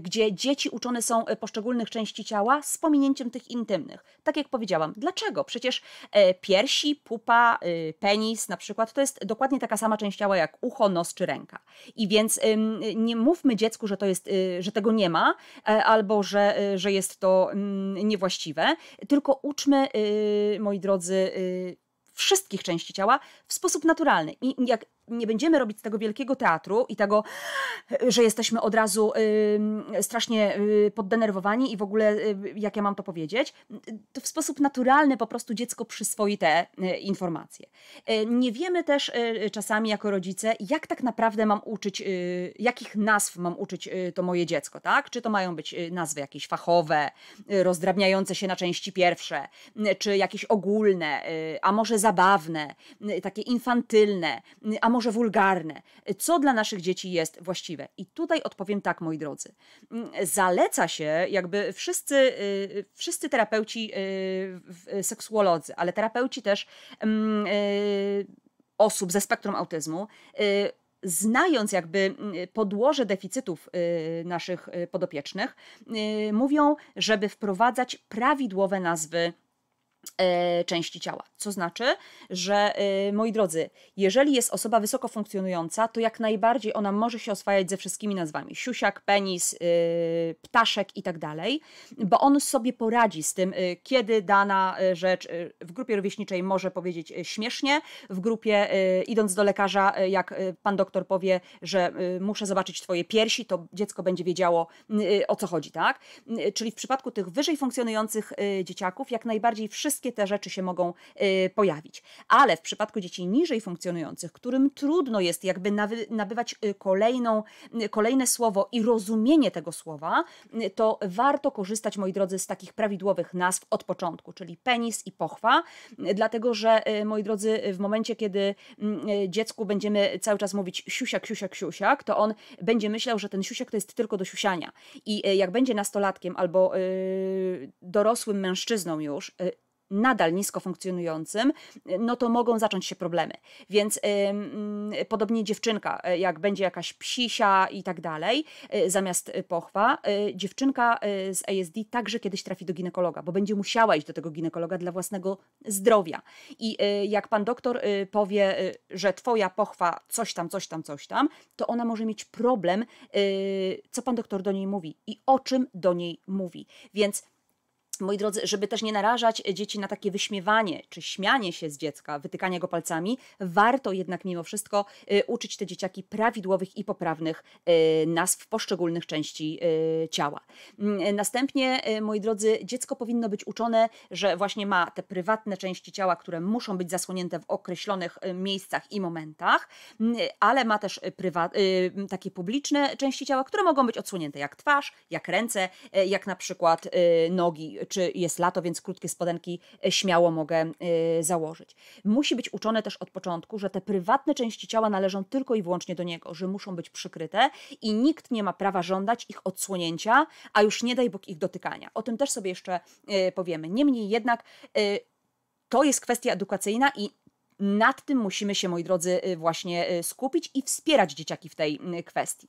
gdzie dzieci uczone są poszczególnych części ciała z pominięciem tych intymnych. Tak jak powiedziałam, dlaczego? Przecież piersi, pupa, penis na przykład to jest dokładnie taka sama część ciała jak ucho, nos czy ręka. I więc nie mówmy dziecku, że to jest jest, y, że tego nie ma, e, albo że, y, że jest to mm, niewłaściwe, tylko uczmy, y, moi drodzy, wszystkich części ciała w sposób naturalny. I jak nie będziemy robić z tego wielkiego teatru i tego, że jesteśmy od razu y, strasznie y, poddenerwowani i w ogóle, y, jak ja mam to powiedzieć, to w sposób naturalny po prostu dziecko przyswoi te y, informacje. Y, nie wiemy też y, czasami jako rodzice, jak tak naprawdę mam uczyć, jakich nazw mam uczyć to moje dziecko, tak? Czy to mają być nazwy jakieś fachowe, rozdrabniające się na części pierwsze, czy jakieś ogólne, a może zabawne, takie infantylne, a może wulgarne. Co dla naszych dzieci jest właściwe? I tutaj odpowiem tak, moi drodzy. Zaleca się, jakby wszyscy, y, wszyscy terapeuci, y, seksuolodzy, ale terapeuci też mm, y, osób ze spektrum autyzmu, znając jakby podłoże deficytów naszych podopiecznych, mówią, żeby wprowadzać prawidłowe nazwy części ciała. Co znaczy, że e, moi drodzy, jeżeli jest osoba wysoko funkcjonująca, to jak najbardziej ona może się oswajać ze wszystkimi nazwami: siusiak, penis, e, ptaszek i tak dalej, bo on sobie poradzi z tym, e, kiedy dana e, rzecz e, w grupie rówieśniczej może powiedzieć e, śmiesznie, w grupie e, idąc do lekarza, e, jak e, pan doktor powie, że e, muszę zobaczyć twoje piersi, to dziecko będzie wiedziało e, o co chodzi, tak? E, Czyli w przypadku tych wyżej funkcjonujących e, dzieciaków, jak najbardziej wszystkie te rzeczy się mogą e, pojawić. Ale w przypadku dzieci niżej funkcjonujących, którym trudno jest jakby nabywać e, kolejną, e, kolejne słowo i rozumienie tego słowa, to warto korzystać, moi drodzy, z takich prawidłowych nazw od początku, czyli penis i pochwa, dlatego że, moi drodzy, w momencie, kiedy mm, dziecku będziemy cały czas mówić siusiak, siusiak, siusiak, to on będzie myślał, że ten siusiak to jest tylko do siusiania. I jak będzie nastolatkiem albo y, dorosłym mężczyzną już, y, nadal nisko funkcjonującym, no to mogą zacząć się problemy. Więc y, podobnie dziewczynka, y, jak będzie jakaś psisia i tak dalej, y, zamiast y, pochwa, dziewczynka z ASD także kiedyś trafi do ginekologa, bo będzie musiała iść do tego ginekologa dla własnego zdrowia. I jak pan doktor powie, że twoja pochwa coś tam, coś tam, coś tam, to ona może mieć problem, co pan doktor do niej mówi i o czym do niej mówi. Więc moi drodzy, żeby też nie narażać dzieci na takie wyśmiewanie czy śmianie się z dziecka, wytykanie go palcami, warto jednak mimo wszystko y, uczyć te dzieciaki prawidłowych i poprawnych y, nazw poszczególnych części y, ciała. Mm, Następnie, moi drodzy, dziecko powinno być uczone, że właśnie ma te prywatne części ciała, które muszą być zasłonięte w określonych miejscach i momentach, mm, ale ma też takie publiczne części ciała, które mogą być odsłonięte, jak twarz, jak ręce, jak na przykład nogi, czy jest lato, więc krótkie spodenki y, śmiało mogę y, założyć. Musi być uczone też od początku, że te prywatne części ciała należą tylko i wyłącznie do niego, że muszą być przykryte i nikt nie ma prawa żądać ich odsłonięcia, a już nie daj Bóg ich dotykania. O tym też sobie jeszcze y, powiemy. Niemniej jednak to jest kwestia edukacyjna i nad tym musimy się, moi drodzy, y, właśnie y, skupić i wspierać dzieciaki w tej y, kwestii.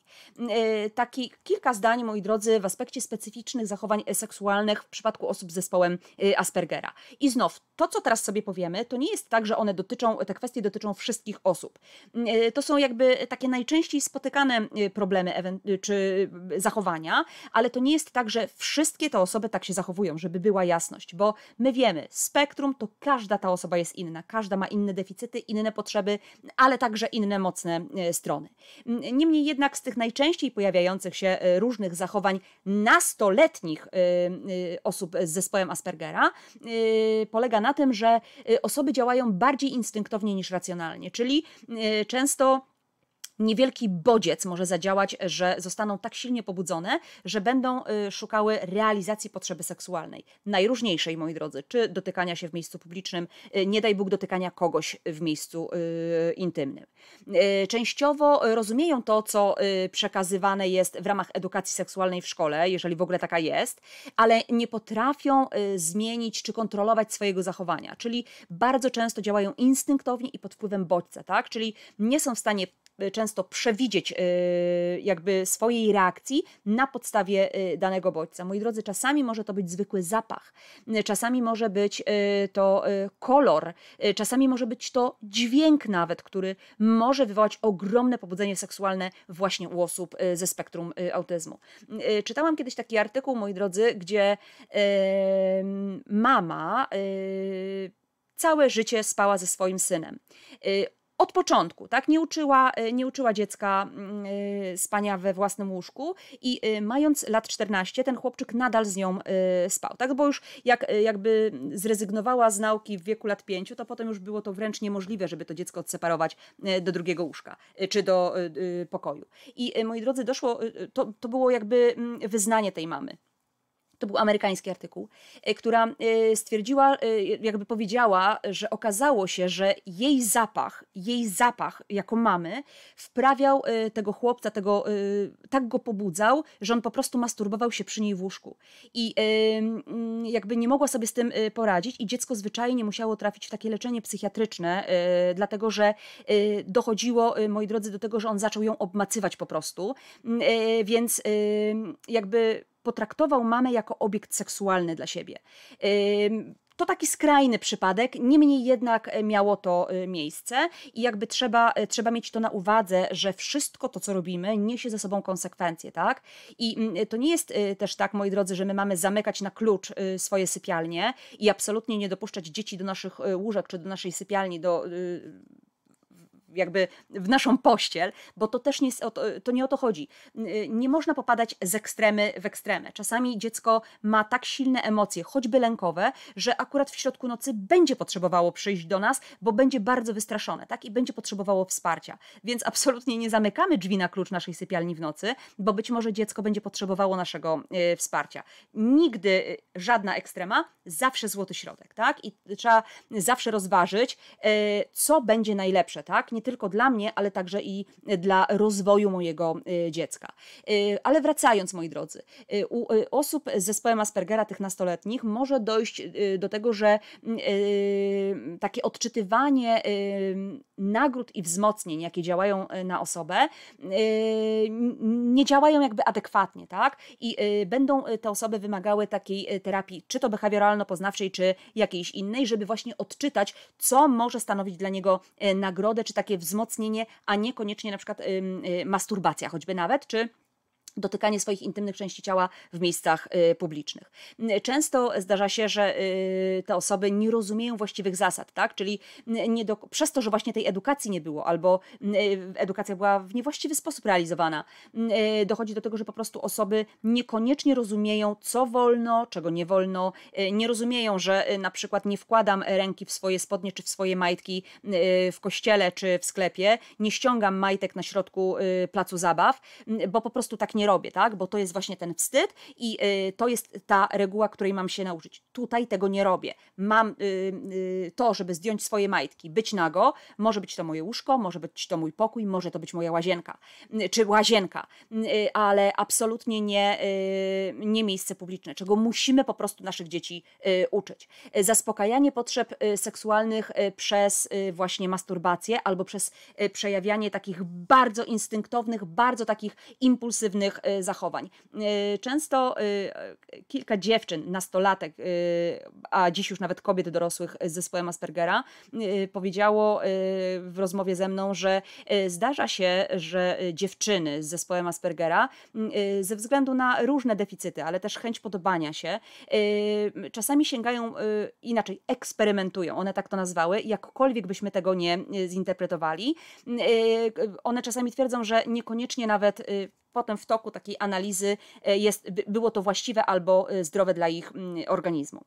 Taki kilka zdań, moi drodzy, w aspekcie specyficznych zachowań seksualnych w przypadku osób z zespołem Aspergera. I znów, to co teraz sobie powiemy, to nie jest tak, że one dotyczą, te kwestie dotyczą wszystkich osób. Y, To są jakby takie najczęściej spotykane y, problemy y, czy zachowania, ale to nie jest tak, że wszystkie te osoby tak się zachowują, żeby była jasność, bo my wiemy, spektrum to każda ta osoba jest inna, każda ma inne deficyty, inne potrzeby, ale także inne mocne e, strony. M, Niemniej jednak z tych najczęściej pojawiających się e, różnych zachowań nastoletnich e, e, osób z zespołem Aspergera e, polega na tym, że e, osoby działają bardziej instynktownie niż racjonalnie, czyli e, często niewielki bodziec może zadziałać, że zostaną tak silnie pobudzone, że będą y, szukały realizacji potrzeby seksualnej. Najróżniejszej, moi drodzy, czy dotykania się w miejscu publicznym, y, nie daj Bóg dotykania kogoś w miejscu y, intymnym. Częściowo rozumieją to, co przekazywane jest w ramach edukacji seksualnej w szkole, jeżeli w ogóle taka jest, ale nie potrafią zmienić czy kontrolować swojego zachowania, czyli bardzo często działają instynktownie i pod wpływem bodźca, tak? Czyli nie są w stanie często przewidzieć y, jakby swojej reakcji na podstawie y, danego bodźca. Moi drodzy, czasami może to być zwykły zapach, y, czasami może być y, to y, kolor, y, czasami może być to dźwięk nawet, który może wywołać ogromne pobudzenie seksualne właśnie u osób y, ze spektrum y, autyzmu. Y, Czytałam kiedyś taki artykuł, moi drodzy, gdzie mama y, całe życie spała ze swoim synem. Od początku, tak? Nie uczyła, y, nie uczyła dziecka mm, y, spania we własnym łóżku i y, mając lat 14, ten chłopczyk nadal z nią spał, tak? Bo już jak, jakby zrezygnowała z nauki w wieku lat 5, to potem już było to wręcz niemożliwe, żeby to dziecko odseparować do drugiego łóżka czy do pokoju. I moi drodzy, doszło, to, to było jakby mm, wyznanie tej mamy to był amerykański artykuł, y, która y, stwierdziła, y, jakby powiedziała, że okazało się, że jej zapach, jej zapach jako mamy wprawiał tego chłopca, tego, tak go pobudzał, że on po prostu masturbował się przy niej w łóżku. I jakby nie mogła sobie z tym poradzić i dziecko zwyczajnie musiało trafić w takie leczenie psychiatryczne, dlatego że dochodziło, moi drodzy, do tego, że on zaczął ją obmacywać po prostu. Więc jakby potraktował mamę jako obiekt seksualny dla siebie. To taki skrajny przypadek, niemniej jednak e, miało to e, miejsce i jakby trzeba, e, trzeba mieć to na uwadze, że wszystko to, co robimy, niesie ze sobą konsekwencje, tak? I mm, to nie jest też tak, moi drodzy, że my mamy zamykać na klucz swoje sypialnie i absolutnie nie dopuszczać dzieci do naszych łóżek czy do naszej sypialni, do jakby w naszą pościel, bo to też nie, to nie o to chodzi. Nie można popadać z ekstremy w ekstremę. Czasami dziecko ma tak silne emocje, choćby lękowe, że akurat w środku nocy będzie potrzebowało przyjść do nas, bo będzie bardzo wystraszone, tak? I będzie potrzebowało wsparcia. Więc absolutnie nie zamykamy drzwi na klucz naszej sypialni w nocy, bo być może dziecko będzie potrzebowało naszego y, wsparcia. Nigdy y, żadna ekstrema, zawsze złoty środek, tak? I trzeba zawsze rozważyć, y, co będzie najlepsze, tak? Nie tylko dla mnie, ale także i dla rozwoju mojego y, dziecka. Y, ale wracając, moi drodzy, y, u osób z zespołem Aspergera, tych nastoletnich, może dojść do tego, że takie odczytywanie nagród i wzmocnień, jakie działają na osobę, nie działają jakby adekwatnie, tak? I będą te osoby wymagały takiej terapii, czy to behawioralno-poznawczej, czy jakiejś innej, żeby właśnie odczytać, co może stanowić dla niego nagrodę, czy takie takie wzmocnienie, a niekoniecznie na przykład y, masturbacja choćby nawet, czy dotykanie swoich intymnych części ciała w miejscach y, publicznych. Często zdarza się, że y, te osoby nie rozumieją właściwych zasad, tak? czyli nie do, przez to, że właśnie tej edukacji nie było, albo y, edukacja była w niewłaściwy sposób realizowana, dochodzi do tego, że po prostu osoby niekoniecznie rozumieją, co wolno, czego nie wolno, nie rozumieją, że na przykład nie wkładam ręki w swoje spodnie czy w swoje majtki w kościele czy w sklepie, nie ściągam majtek na środku placu zabaw, bo po prostu tak nie nie robię, tak? Bo to jest właśnie ten wstyd i y, to jest ta reguła, której mam się nauczyć. Tutaj tego nie robię. Mam y, y, to, żeby zdjąć swoje majtki, być nago, może być to moje łóżko, może być to mój pokój, może to być moja łazienka, czy łazienka, ale absolutnie nie, nie miejsce publiczne, czego musimy po prostu naszych dzieci uczyć. Zaspokajanie potrzeb seksualnych przez właśnie masturbację albo przez przejawianie takich bardzo instynktownych, bardzo takich impulsywnych Y, zachowań. Y, często y, kilka dziewczyn, nastolatek, a dziś już nawet kobiet dorosłych z zespołem Aspergera, powiedziało w rozmowie ze mną, że zdarza się, że dziewczyny z zespołem Aspergera ze względu na różne deficyty, ale też chęć podobania się, czasami sięgają inaczej, eksperymentują, one tak to nazwały, jakkolwiek byśmy tego nie zinterpretowali. One czasami twierdzą, że niekoniecznie nawet potem w toku takiej analizy e, jest, było to właściwe albo e, zdrowe dla ich mm, organizmu.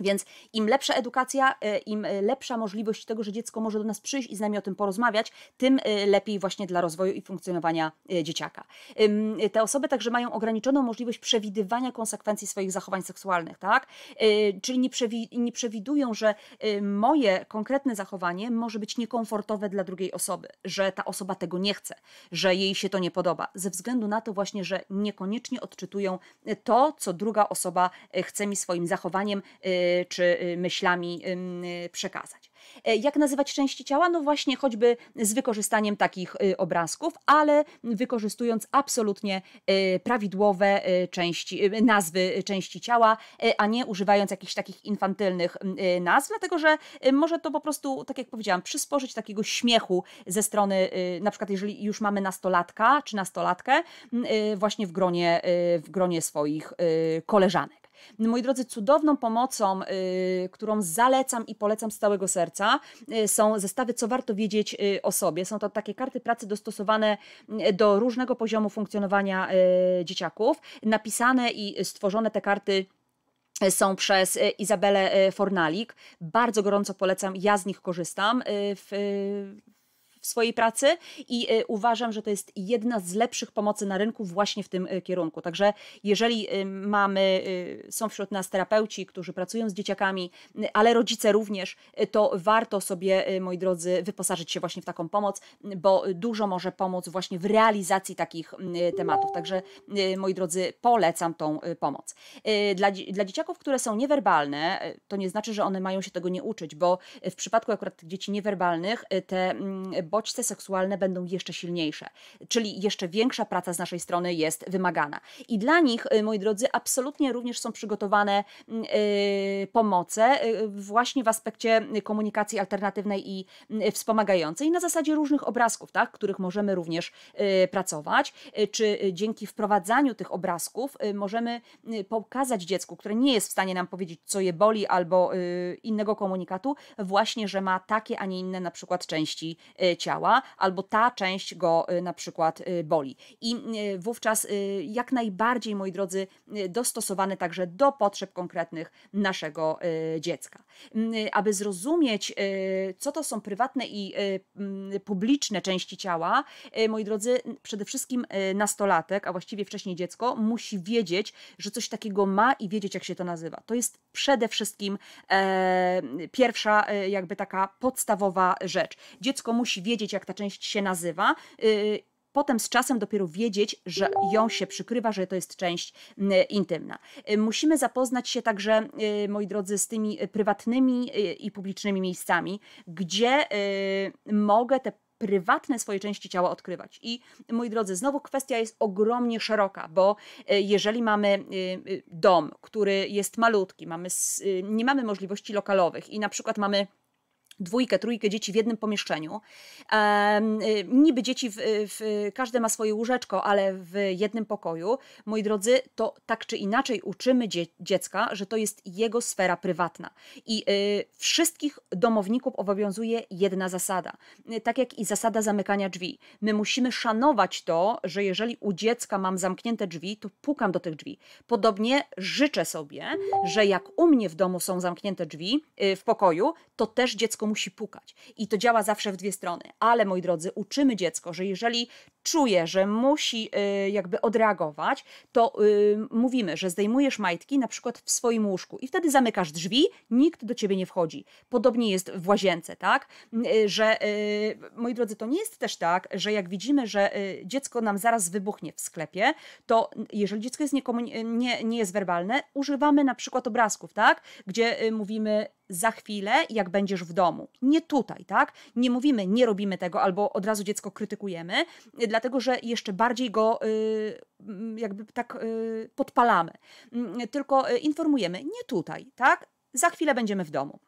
Więc im lepsza edukacja, e, im lepsza możliwość tego, że dziecko może do nas przyjść i z nami o tym porozmawiać, tym lepiej właśnie dla rozwoju i funkcjonowania dzieciaka. Te osoby także mają ograniczoną możliwość przewidywania konsekwencji swoich zachowań seksualnych, tak? Czyli nie, przewi nie przewidują, że moje konkretne zachowanie może być niekomfortowe dla drugiej osoby, że ta osoba tego nie chce, że jej się to nie podoba, ze względu na to właśnie, że niekoniecznie odczytują to, co druga osoba chce mi swoim zachowaniem czy y, myślami y, przekazać. E, jak nazywać części ciała? No właśnie choćby z wykorzystaniem takich y, obrazków, ale wykorzystując absolutnie prawidłowe części, nazwy części ciała, a nie używając jakichś takich infantylnych nazw, dlatego że może to po prostu, tak jak powiedziałam, przysporzyć takiego śmiechu ze strony, na przykład jeżeli już mamy nastolatka czy nastolatkę, właśnie w gronie, w gronie swoich koleżanek. Moi drodzy, cudowną pomocą, y, którą zalecam i polecam z całego serca, y, są zestawy, co warto wiedzieć y, o sobie. Są to takie karty pracy dostosowane do różnego poziomu funkcjonowania dzieciaków, napisane i stworzone te karty są przez Izabelę Fornalik. Bardzo gorąco polecam, ja z nich korzystam w, w swojej pracy i y, uważam, że to jest jedna z lepszych pomocy na rynku właśnie w tym y, kierunku. Także jeżeli y, mamy, są wśród nas terapeuci, którzy pracują z dzieciakami, ale rodzice również, to warto sobie, moi drodzy, wyposażyć się właśnie w taką pomoc, bo dużo może pomóc właśnie w realizacji takich tematów. Także, moi drodzy, polecam tą pomoc. Dla, dla dzieciaków, które są niewerbalne, to nie znaczy, że one mają się tego nie uczyć, bo w przypadku akurat dzieci niewerbalnych te bodźce seksualne będą jeszcze silniejsze, czyli jeszcze większa praca z naszej strony jest wymagana. I dla nich, moi drodzy, absolutnie również są przygotowane pomoce właśnie w aspekcie komunikacji alternatywnej i wspomagającej na zasadzie różnych obrazków, tak, których możemy również pracować, czy dzięki wprowadzaniu tych obrazków możemy pokazać dziecku, które nie jest w stanie nam powiedzieć, co je boli, albo y, innego komunikatu, właśnie, że ma takie, a nie inne na przykład części y, ciała, albo ta część go y, na przykład boli. I wówczas jak najbardziej, moi drodzy, dostosowane także do potrzeb konkretnych naszego dziecka. Aby zrozumieć, co to są prywatne i publiczne części ciała, moi drodzy, przede wszystkim nastolatek, a właściwie wcześniej dziecko, musi wiedzieć, że coś takiego ma i wiedzieć, jak się to nazywa. To jest przede wszystkim e, pierwsza, jakby taka podstawowa rzecz. Dziecko musi wiedzieć, jak ta część się nazywa. E, potem z czasem dopiero wiedzieć, że ją się przykrywa, że to jest część intymna. E, musimy zapoznać się także, moi drodzy, z tymi prywatnymi i publicznymi miejscami, gdzie mogę te prywatne swoje części ciała odkrywać. I moi drodzy, znowu kwestia jest ogromnie szeroka, bo jeżeli mamy dom, który jest malutki, mamy, nie mamy możliwości lokalowych i na przykład mamy dwójkę, trójkę dzieci w jednym pomieszczeniu. Y, niby dzieci, w, w, każde ma swoje łóżeczko, ale w jednym pokoju. Moi drodzy, to tak czy inaczej uczymy dzie dziecka, że to jest jego sfera prywatna. I y, wszystkich domowników obowiązuje jedna zasada. Y, tak jak i zasada zamykania drzwi. My musimy szanować to, że jeżeli u dziecka mam zamknięte drzwi, to pukam do tych drzwi. Podobnie życzę sobie, że jak u mnie w domu są zamknięte drzwi y, w pokoju, to też dziecko musi pukać. I to działa zawsze w dwie strony. Ale moi drodzy, uczymy dziecko, że jeżeli czuje, że musi y, jakby odreagować, to y, mówimy, że zdejmujesz majtki na przykład w swoim łóżku i wtedy zamykasz drzwi, nikt do ciebie nie wchodzi. Podobnie jest w łazience, tak? Y, że moi drodzy, to nie jest też tak, że jak widzimy, że dziecko nam zaraz wybuchnie w sklepie, to jeżeli dziecko jest nie, nie jest werbalne, używamy na przykład obrazków, tak? Gdzie mówimy za chwilę, jak będziesz w domu. Nie tutaj, tak? Nie mówimy, nie robimy tego, albo od razu dziecko krytykujemy, dlatego że jeszcze bardziej go y, jakby tak y, podpalamy. Mm, tylko y, informujemy, nie tutaj, tak? Za chwilę będziemy w domu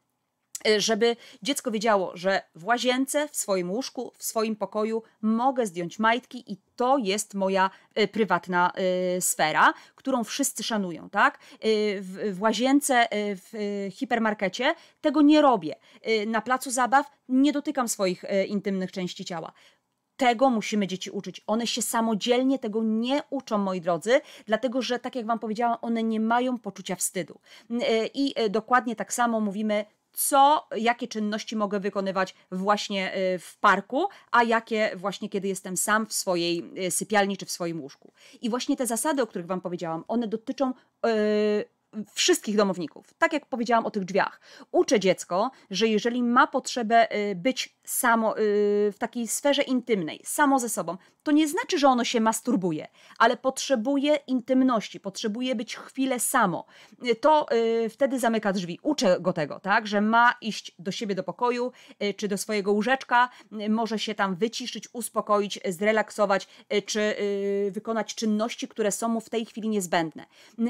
żeby dziecko wiedziało, że w łazience, w swoim łóżku, w swoim pokoju mogę zdjąć majtki i to jest moja prywatna sfera, którą wszyscy szanują, tak? W łazience, w hipermarkecie tego nie robię. Na placu zabaw nie dotykam swoich intymnych części ciała. Tego musimy dzieci uczyć. One się samodzielnie tego nie uczą, moi drodzy, dlatego że, tak jak Wam powiedziałam, one nie mają poczucia wstydu. I dokładnie tak samo mówimy co, jakie czynności mogę wykonywać właśnie y, w parku, a jakie właśnie kiedy jestem sam w swojej sypialni czy w swoim łóżku. I właśnie te zasady, o których Wam powiedziałam, one dotyczą yy, wszystkich domowników. Tak jak powiedziałam o tych drzwiach. Uczę dziecko, że jeżeli ma potrzebę być samo w takiej sferze intymnej, samo ze sobą, to nie znaczy, że ono się masturbuje, ale potrzebuje intymności, potrzebuje być chwilę samo. To y, wtedy zamyka drzwi. Uczę go tego, tak, że ma iść do siebie do pokoju y, czy do swojego łóżeczka, y, może się tam wyciszyć, uspokoić, zrelaksować, y, czy y, wykonać czynności, które są mu w tej chwili niezbędne.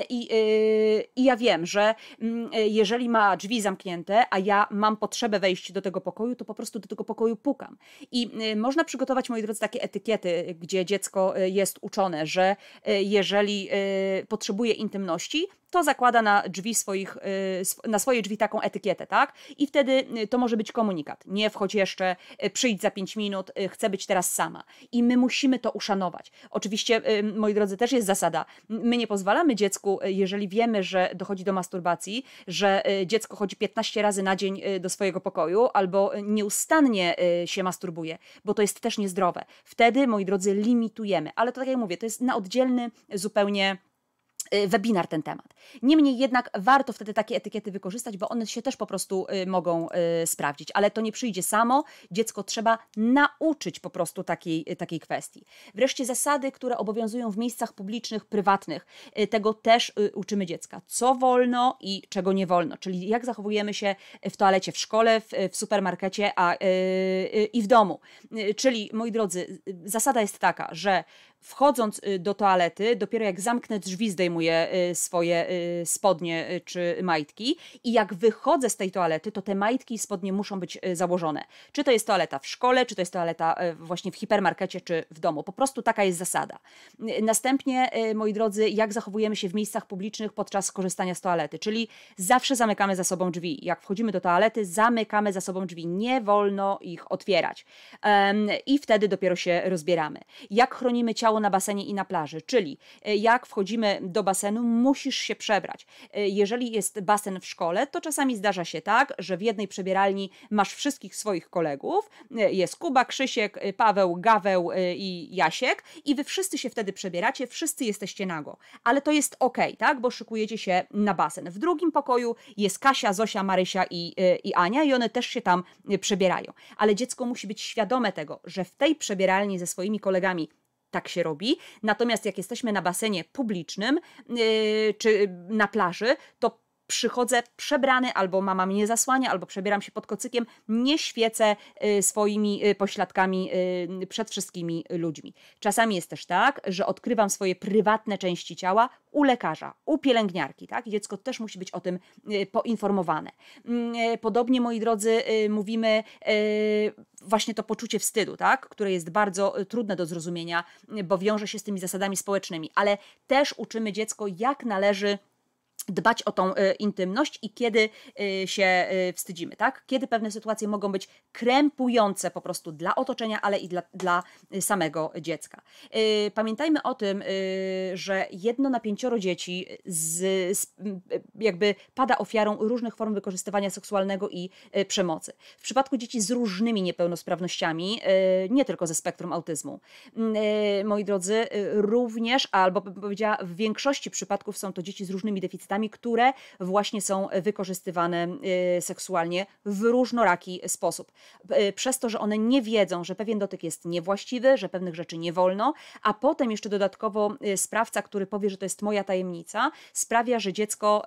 I, y, I ja wiem, że mm, jeżeli ma drzwi zamknięte, a ja mam potrzebę wejść do tego pokoju, to po prostu do tego pokoju pukam. I można przygotować, moi drodzy, takie etykiety gdzie dziecko e, jest uczone, że e, jeżeli potrzebuje intymności, to zakłada na drzwi swoich, y, na swoje drzwi taką etykietę, tak? I wtedy y, to może być komunikat. Nie wchodź jeszcze, y, przyjdź za 5 minut, chcę być teraz sama. I my musimy to uszanować. Oczywiście, moi drodzy, też jest zasada. My nie pozwalamy dziecku, jeżeli wiemy, że dochodzi do masturbacji, że dziecko chodzi 15 razy na dzień do swojego pokoju albo nieustannie się masturbuje, bo to jest też niezdrowe. Wtedy, moi drodzy, limitujemy. Ale to tak jak mówię, to jest na oddzielny zupełnie webinar ten temat. Niemniej jednak warto wtedy takie etykiety wykorzystać, bo one się też po prostu y, mogą y, sprawdzić, ale to nie przyjdzie samo. Dziecko trzeba nauczyć po prostu takiej, takiej kwestii. Wreszcie zasady, które obowiązują w miejscach publicznych, prywatnych, tego też uczymy dziecka. Co wolno i czego nie wolno, czyli jak zachowujemy się w toalecie, w szkole, w, w supermarkecie a, i w domu. Czyli, moi drodzy, zasada jest taka, że wchodząc y, do toalety, dopiero jak zamknę drzwi, zdejmuję y, swoje y, spodnie czy majtki i jak wychodzę z tej toalety, to te majtki i spodnie muszą być założone. Czy to jest toaleta w szkole, czy to jest toaleta właśnie w hipermarkecie, czy w domu. Po prostu taka jest zasada. Następnie, moi drodzy, jak zachowujemy się w miejscach publicznych podczas korzystania z toalety, czyli zawsze zamykamy za sobą drzwi. Jak wchodzimy do toalety, zamykamy za sobą drzwi. Nie wolno ich otwierać. I wtedy dopiero się rozbieramy. Jak chronimy ciało na basenie i na plaży. Czyli e, jak wchodzimy do basenu, musisz się przebrać. E, jeżeli jest basen w szkole, to czasami zdarza się tak, że w jednej przebieralni masz wszystkich swoich kolegów. E, jest Kuba, Krzysiek, Paweł, Gaweł i Jasiek i wy wszyscy się wtedy przebieracie, wszyscy jesteście nago. Ale to jest ok, tak? Bo szykujecie się na basen. W drugim pokoju jest Kasia, Zosia, Marysia i, i Ania i one też się tam przebierają. Ale dziecko musi być świadome tego, że w tej przebieralni ze swoimi kolegami tak się robi. Natomiast jak jesteśmy na basenie publicznym yy, czy na plaży, to przychodzę przebrany, albo mama mnie zasłania, albo przebieram się pod kocykiem, nie świecę y, swoimi y, pośladkami y, przed wszystkimi ludźmi. Czasami jest też tak, że odkrywam swoje prywatne części ciała u lekarza, u pielęgniarki, tak? Dziecko też musi być o tym poinformowane. Mm, podobnie, moi drodzy, mówimy właśnie to poczucie wstydu, tak? które jest bardzo trudne do zrozumienia, bo wiąże się z tymi zasadami społecznymi, ale też uczymy dziecko, jak należy dbać o tą y, intymność i kiedy y, się y, wstydzimy, tak? Kiedy pewne sytuacje mogą być krępujące po prostu dla otoczenia, ale i dla, dla samego dziecka. Pamiętajmy o tym, że jedno na pięcioro dzieci z, z, jakby pada ofiarą różnych form wykorzystywania seksualnego i przemocy. W przypadku dzieci z różnymi niepełnosprawnościami, nie tylko ze spektrum autyzmu. Moi drodzy, również, albo bym powiedziała, w większości przypadków są to dzieci z różnymi deficytami które właśnie są wykorzystywane y, seksualnie w różnoraki sposób. Y, przez to, że one nie wiedzą, że pewien dotyk jest niewłaściwy, że pewnych rzeczy nie wolno, a potem jeszcze dodatkowo y, sprawca, który powie, że to jest moja tajemnica, sprawia, że dziecko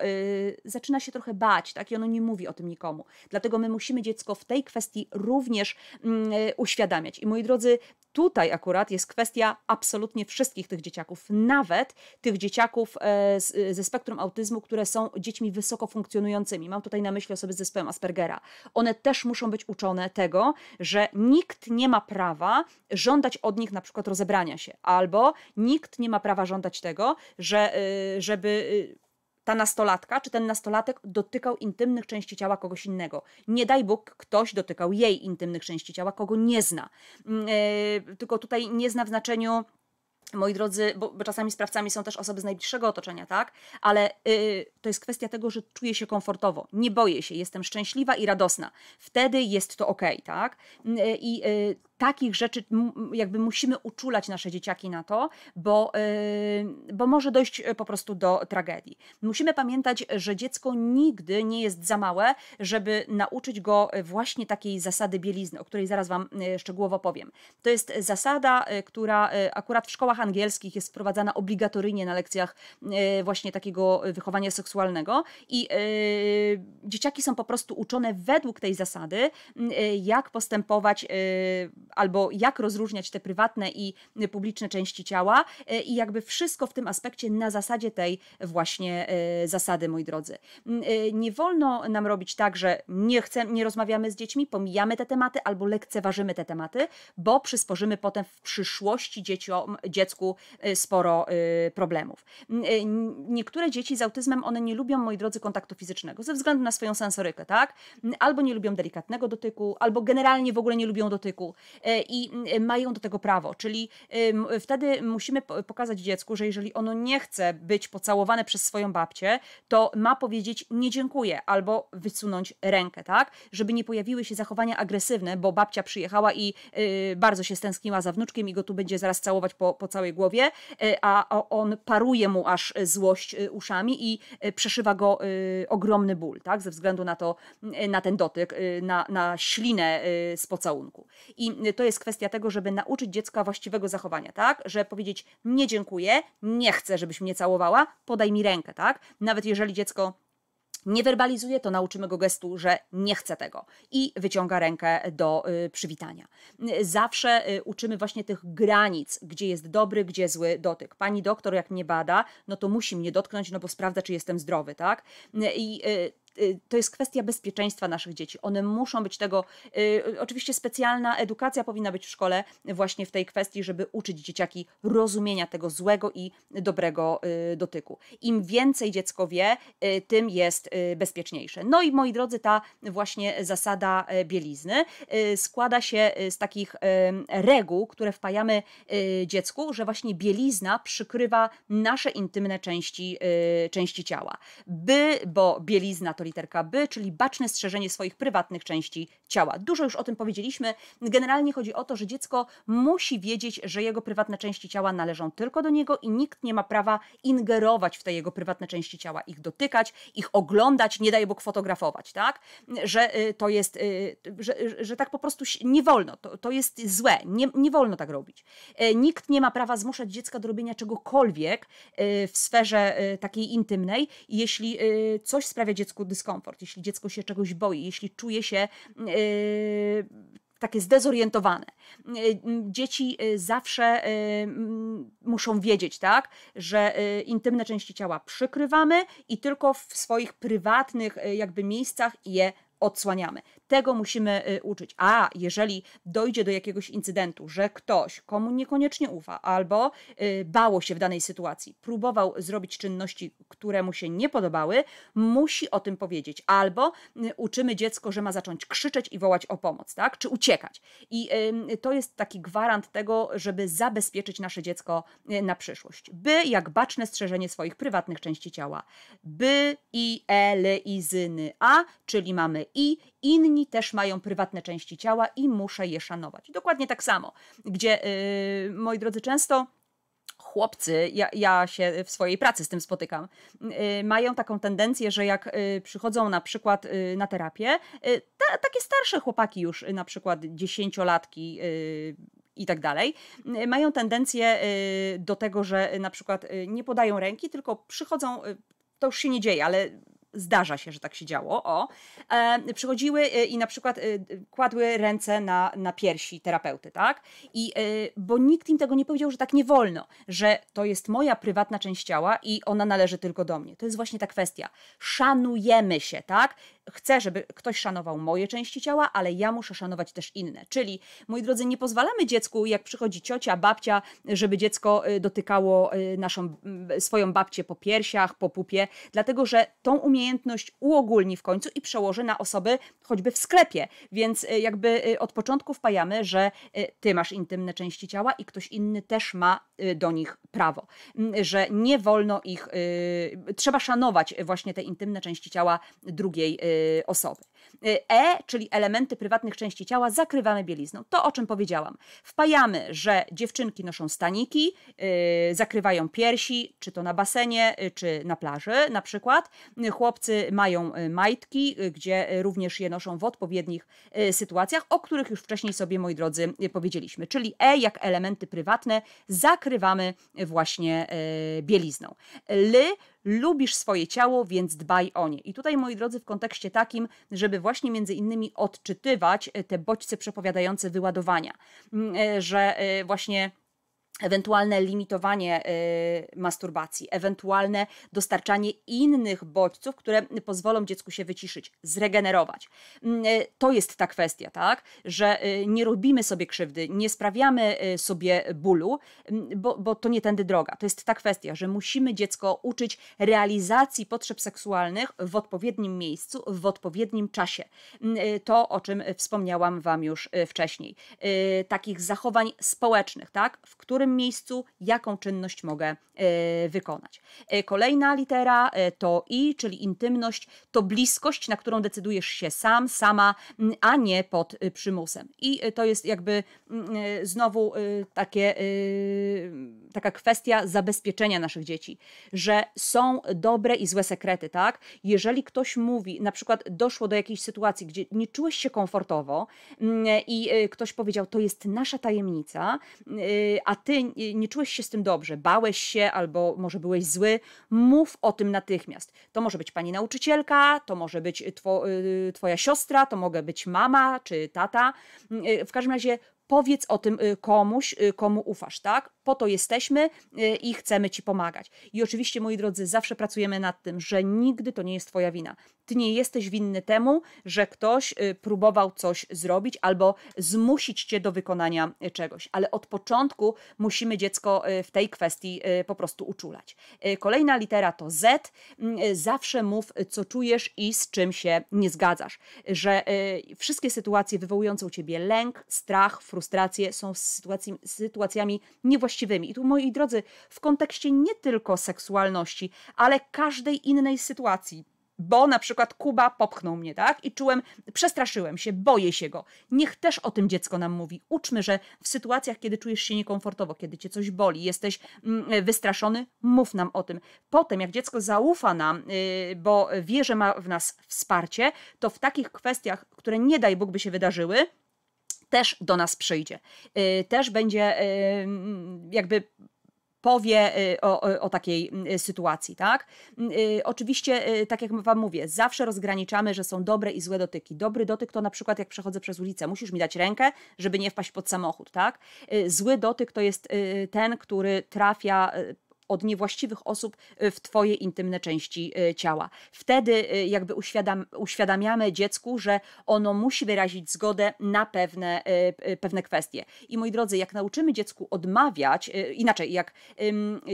zaczyna się trochę bać, tak? I ono nie mówi o tym nikomu. Dlatego my musimy dziecko w tej kwestii również mm, uświadamiać. I moi drodzy, tutaj akurat jest kwestia absolutnie wszystkich tych dzieciaków, nawet tych dzieciaków e, ze spektrum autyzmu, które są dziećmi wysoko funkcjonującymi. Mam tutaj na myśli osoby z zespołem Aspergera. One też muszą być uczone tego, że nikt nie ma prawa żądać od nich na przykład rozebrania się, albo nikt nie ma prawa żądać tego, że, y, żeby y, ta nastolatka czy ten nastolatek dotykał intymnych części ciała kogoś innego. Nie daj Bóg, ktoś dotykał jej intymnych części ciała, kogo nie zna. Yy, tylko tutaj nie zna w znaczeniu moi drodzy, bo, bo, czasami sprawcami są też osoby z najbliższego otoczenia, tak? Ale yy, to jest kwestia tego, że czuję się komfortowo, nie boję się, jestem szczęśliwa i radosna. Wtedy jest to ok, tak? Yy, I yy, takich rzeczy jakby musimy uczulać nasze dzieciaki na to, bo, yy, bo może dojść po prostu do tragedii. Musimy pamiętać, że dziecko nigdy nie jest za małe, żeby nauczyć go właśnie takiej zasady bielizny, o której zaraz Wam szczegółowo powiem. To jest zasada, która akurat w szkołach angielskich jest wprowadzana obligatoryjnie na lekcjach właśnie takiego wychowania seksualnego i dzieciaki są po prostu uczone według tej zasady, jak postępować albo jak rozróżniać te prywatne i publiczne części ciała e, i jakby wszystko w tym aspekcie na zasadzie tej właśnie e, zasady, moi drodzy. E, nie wolno nam robić tak, że nie, chcemy, nie rozmawiamy z dziećmi, pomijamy te tematy albo lekceważymy te tematy, bo przysporzymy potem w przyszłości dzieciom, dziecku sporo problemów. Niektóre dzieci z autyzmem, one nie lubią, moi drodzy, kontaktu fizycznego ze względu na swoją sensorykę, tak? Albo nie lubią delikatnego dotyku, albo generalnie w ogóle nie lubią dotyku. I mają do tego prawo, czyli wtedy musimy pokazać dziecku, że jeżeli ono nie chce być pocałowane przez swoją babcię, to ma powiedzieć nie dziękuję albo wysunąć rękę, tak? Żeby nie pojawiły się zachowania agresywne, bo babcia przyjechała i bardzo się stęskniła za wnuczkiem i go tu będzie zaraz całować po, po całej głowie, a on paruje mu aż złość uszami i przeszywa go ogromny ból, tak? Ze względu na to, na ten dotyk, na, na ślinę z pocałunku. I to jest kwestia tego, żeby nauczyć dziecka właściwego zachowania, tak? Że powiedzieć nie dziękuję, nie chcę, żebyś mnie całowała, podaj mi rękę, tak? Nawet jeżeli dziecko nie werbalizuje, to nauczymy go gestu, że nie chce tego i wyciąga rękę do y, przywitania. Zawsze y, uczymy właśnie tych granic, gdzie jest dobry, gdzie zły dotyk. Pani doktor, jak mnie bada, no to musi mnie dotknąć, no bo sprawdza, czy jestem zdrowy, tak? I y, Y, to jest kwestia bezpieczeństwa naszych dzieci. One muszą być tego. Y, oczywiście specjalna edukacja powinna być w szkole właśnie w tej kwestii, żeby uczyć dzieciaki rozumienia tego złego i dobrego y, dotyku. Im więcej dziecko wie, tym jest bezpieczniejsze. No i moi drodzy, ta właśnie zasada bielizny składa się z takich reguł, które wpajamy dziecku, że właśnie bielizna przykrywa nasze intymne części, części ciała. By, bo bielizna to literka B, czyli baczne strzeżenie swoich prywatnych części ciała. Dużo już o tym powiedzieliśmy. Generalnie chodzi o to, że dziecko musi wiedzieć, że jego prywatne części ciała należą tylko do niego i nikt nie ma prawa ingerować w te jego prywatne części ciała, ich dotykać, ich oglądać, nie daj Bóg fotografować, tak? Że y, to jest, y, że, że tak po prostu nie wolno, to, to jest złe, nie, nie wolno tak robić. Y, nikt nie ma prawa zmuszać dziecka do robienia czegokolwiek w sferze takiej intymnej, jeśli coś sprawia dziecku dyskomfort, jeśli dziecko się czegoś boi, jeśli czuje się yy, takie zdezorientowane. Yy, dzieci yy, zawsze muszą wiedzieć, tak, że intymne części ciała przykrywamy i tylko w swoich prywatnych jakby miejscach je odsłaniamy. Tego musimy y, uczyć. A jeżeli dojdzie do jakiegoś incydentu, że ktoś, komu niekoniecznie ufa, albo y, bało się w danej sytuacji, próbował zrobić czynności, które mu się nie podobały, musi o tym powiedzieć. Albo y, uczymy dziecko, że ma zacząć krzyczeć i wołać o pomoc, tak? Czy uciekać. I to jest taki gwarant tego, żeby zabezpieczyć nasze dziecko na przyszłość. By jak baczne strzeżenie swoich prywatnych części ciała. By i, ele, i, zyny, a, czyli mamy i, inni też mają prywatne części ciała i muszę je szanować. Dokładnie tak samo, gdzie, yy, moi drodzy, często chłopcy, ja, ja, się w swojej pracy z tym spotykam, yy, mają taką tendencję, że jak yy, przychodzą na przykład yy, na terapię, y, ta, takie starsze chłopaki już, y, na przykład dziesięciolatki, y, i tak dalej, mają tendencję do tego, że na przykład nie podają ręki, tylko przychodzą, to już się nie dzieje, ale zdarza się, że tak się działo, o, e, przychodziły e, i na przykład e, kładły ręce na, na piersi terapeuty, tak? I, bo nikt im tego nie powiedział, że tak nie wolno, że to jest moja prywatna część ciała i ona należy tylko do mnie. To jest właśnie ta kwestia. Szanujemy się, tak? Chcę, żeby ktoś szanował moje części ciała, ale ja muszę szanować też inne. Czyli, moi drodzy, nie pozwalamy dziecku, jak przychodzi ciocia, babcia, żeby dziecko dotykało naszą, swoją babcię po piersiach, po pupie, dlatego że tą umiejętność umiejętność uogólni w końcu i przełoży na osoby choćby w sklepie. Więc y, jakby y, od początku wpajamy, że y, ty masz intymne części ciała i ktoś inny też ma do nich prawo. Że nie wolno ich, trzeba szanować właśnie te intymne części ciała drugiej osoby. E, czyli elementy prywatnych części ciała, zakrywamy bielizną. To, o czym powiedziałam. Wpajamy, że dziewczynki noszą staniki, zakrywają piersi, czy to na basenie, czy na plaży na przykład. Chłopcy chłopcy mają y, majtki, y, gdzie y, również je noszą w odpowiednich sytuacjach, o których już wcześniej sobie, moi drodzy, powiedzieliśmy. Czyli E jak elementy prywatne zakrywamy właśnie bielizną. L lubisz swoje ciało, więc dbaj o nie. I tutaj, moi drodzy, w kontekście takim, żeby właśnie między innymi odczytywać te bodźce przepowiadające wyładowania, mm, że właśnie ewentualne limitowanie y, masturbacji, ewentualne dostarczanie innych bodźców, które pozwolą dziecku się wyciszyć, zregenerować. Mm, y, to jest ta kwestia, tak, że y, nie robimy sobie krzywdy, nie sprawiamy sobie bólu, mm, bo, bo to nie tędy droga. To jest ta kwestia, że musimy dziecko uczyć realizacji potrzeb seksualnych w odpowiednim miejscu, w odpowiednim czasie. Mm, To, o czym wspomniałam Wam już wcześniej. Takich zachowań społecznych, tak, w którym miejscu jaką czynność mogę e, wykonać. E, Kolejna litera e, to I, czyli intymność, to bliskość, na którą decydujesz się sam, sama, a nie pod przymusem. I to jest jakby znowu takie, taka kwestia zabezpieczenia naszych dzieci, że są dobre i złe sekrety, tak? Jeżeli ktoś mówi, na przykład doszło do jakiejś sytuacji, gdzie nie czułeś się komfortowo i ktoś powiedział, to jest nasza tajemnica, a ty y, nie czułeś się z tym dobrze, bałeś się albo może byłeś zły, mów o tym natychmiast. To może być pani nauczycielka, to może być two, y, twoja siostra, to mogę być mama czy tata. Y, W każdym razie powiedz o tym y, komuś, komu ufasz, tak? Po to jesteśmy i chcemy ci pomagać. I oczywiście, moi drodzy, zawsze pracujemy nad tym, że nigdy to nie jest twoja wina. Ty nie jesteś winny temu, że ktoś y, próbował coś zrobić albo zmusić cię do wykonania y, czegoś, ale od początku musimy dziecko y, w tej kwestii po prostu uczulać. Kolejna litera to Z. Mm, Zawsze mów, co czujesz i z czym się nie zgadzasz. Że wszystkie sytuacje wywołujące u ciebie lęk, strach, frustrację są sytuacji, sytuacjami niewłaściwymi. I tu, moi drodzy, w kontekście nie tylko seksualności, ale każdej innej sytuacji bo na przykład Kuba popchnął mnie, tak? I czułem, przestraszyłem się, boję się go. Niech też o tym dziecko nam mówi. Uczmy, że w sytuacjach, kiedy czujesz się niekomfortowo, kiedy cię coś boli, jesteś mm, wystraszony, mów nam o tym. Potem, jak dziecko zaufa nam, yy, bo wie, że ma w nas wsparcie, to w takich kwestiach, które nie daj Bóg by się wydarzyły, też do nas przyjdzie. Yy, Też będzie yy, jakby powie y, o, o, takiej y, sytuacji, tak? Y, Oczywiście, tak jak Wam mówię, zawsze rozgraniczamy, że są dobre i złe dotyki. Dobry dotyk to na przykład jak przechodzę przez ulicę, musisz mi dać rękę, żeby nie wpaść pod samochód, tak? Zły dotyk to jest ten, który trafia od niewłaściwych osób y, w Twoje intymne części y, ciała. Wtedy y, jakby uświadam, uświadamiamy dziecku, że ono musi wyrazić zgodę na pewne, pewne kwestie. I moi drodzy, jak nauczymy dziecku odmawiać, inaczej, jak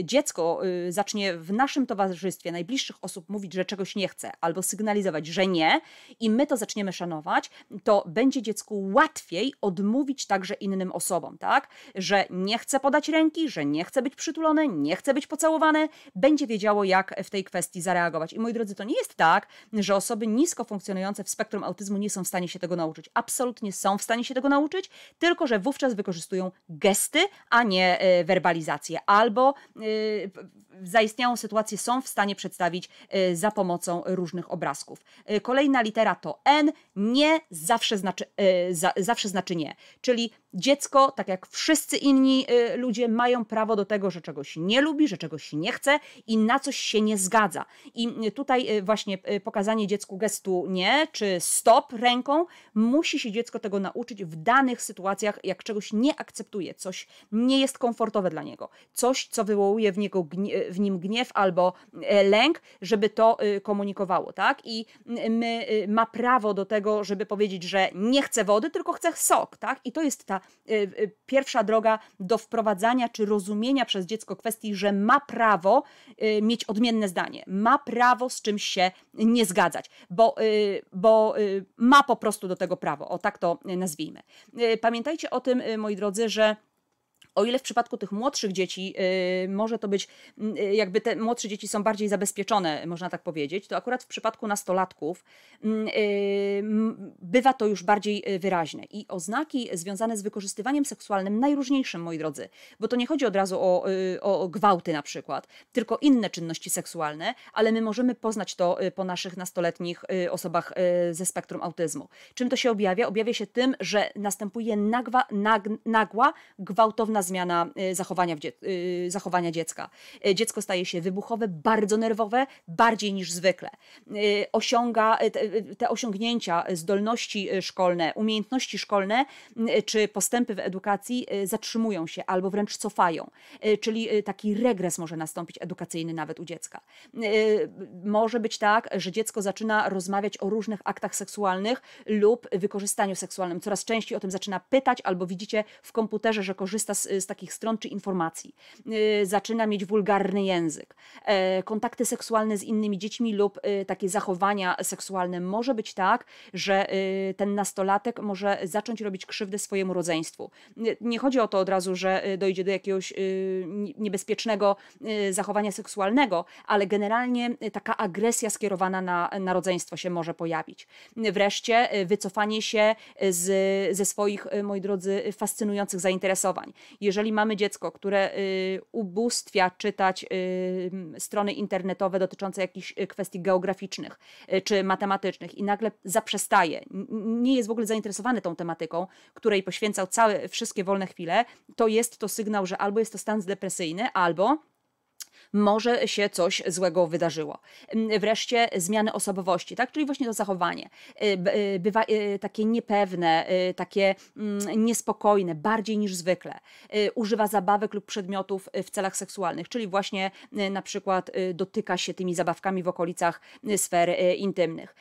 dziecko zacznie w naszym towarzystwie najbliższych osób mówić, że czegoś nie chce, albo sygnalizować, że nie, i my to zaczniemy szanować, to będzie dziecku łatwiej odmówić także innym osobom, tak? Że nie chce podać ręki, że nie chce być przytulone, nie chce być pocałowane, będzie wiedziało, jak w tej kwestii zareagować. I moi drodzy, to nie jest tak, że osoby nisko funkcjonujące w spektrum autyzmu nie są w stanie się tego nauczyć. Absolutnie są w stanie się tego nauczyć, tylko że wówczas wykorzystują gesty, a nie e, werbalizację. Albo w- zaistniałą sytuację są w stanie przedstawić e, za pomocą różnych obrazków. Kolejna litera to N. Nie zawsze znaczy, za, zawsze znaczy nie. Czyli dziecko, tak jak wszyscy inni e, ludzie, mają prawo do tego, że czegoś nie lubi, że czegoś nie chce i na coś się nie zgadza. I tutaj e, właśnie pokazanie dziecku gestu nie, czy stop ręką, musi się dziecko tego nauczyć w danych sytuacjach, jak czegoś nie akceptuje, coś nie jest komfortowe dla niego, coś, co wywołuje w, niego, w nim gniew albo e, lęk, żeby to komunikowało, tak? I my, ma prawo do tego, żeby powiedzieć, że nie chce wody, tylko chce sok, tak? I to jest ta pierwsza droga do wprowadzania czy rozumienia przez dziecko kwestii, że ma prawo e, mieć odmienne zdanie, ma prawo z czymś się nie zgadzać, bo, bo ma po prostu do tego prawo, o tak to nazwijmy. Pamiętajcie o tym, moi drodzy, że o ile w przypadku tych młodszych dzieci y, może to być, y, jakby te młodsze dzieci są bardziej zabezpieczone, można tak powiedzieć, to akurat w przypadku nastolatków y, bywa to już bardziej y, wyraźne. I oznaki związane z wykorzystywaniem seksualnym najróżniejszym, moi drodzy, bo to nie chodzi od razu o, y, o gwałty na przykład, tylko inne czynności seksualne, ale my możemy poznać to y, po naszych nastoletnich y, osobach y, ze spektrum autyzmu. Czym to się objawia? Objawia się tym, że następuje nagła, nag, nagła gwałtowna zmiana zachowania, zachowania dziecka. Dziecko staje się wybuchowe, bardzo nerwowe, bardziej niż zwykle. Osiąga te, te osiągnięcia, zdolności szkolne, umiejętności szkolne czy postępy w edukacji zatrzymują się albo wręcz cofają. Czyli taki regres może nastąpić edukacyjny nawet u dziecka. Może być tak, że dziecko zaczyna rozmawiać o różnych aktach seksualnych lub wykorzystaniu seksualnym. Coraz częściej o tym zaczyna pytać, albo widzicie w komputerze, że korzysta z, z takich stron czy informacji. Yy, zaczyna mieć wulgarny język. Yy, kontakty seksualne z innymi dziećmi lub yy, takie zachowania seksualne. Może być tak, że y, ten nastolatek może zacząć robić krzywdę swojemu rodzeństwu. Nie chodzi o to od razu, że y, dojdzie do jakiegoś y, niebezpiecznego zachowania seksualnego, ale generalnie taka agresja skierowana na, na rodzeństwo się może pojawić. Wreszcie wycofanie się z, ze swoich, moi drodzy, fascynujących zainteresowań. Jeżeli mamy dziecko, które ubóstwia czytać strony internetowe dotyczące jakichś kwestii geograficznych czy matematycznych i nagle zaprzestaje, nie jest w ogóle zainteresowany tą tematyką, której poświęcał całe, wszystkie wolne chwile, to jest to sygnał, że albo jest to stan depresyjny, albo może się coś złego wydarzyło. Wreszcie zmiany osobowości, tak? czyli właśnie to zachowanie. Y, y, bywa y, takie niepewne, takie mm, niespokojne, bardziej niż zwykle. Używa zabawek lub przedmiotów w celach seksualnych, czyli właśnie na przykład dotyka się tymi zabawkami w okolicach sfer intymnych.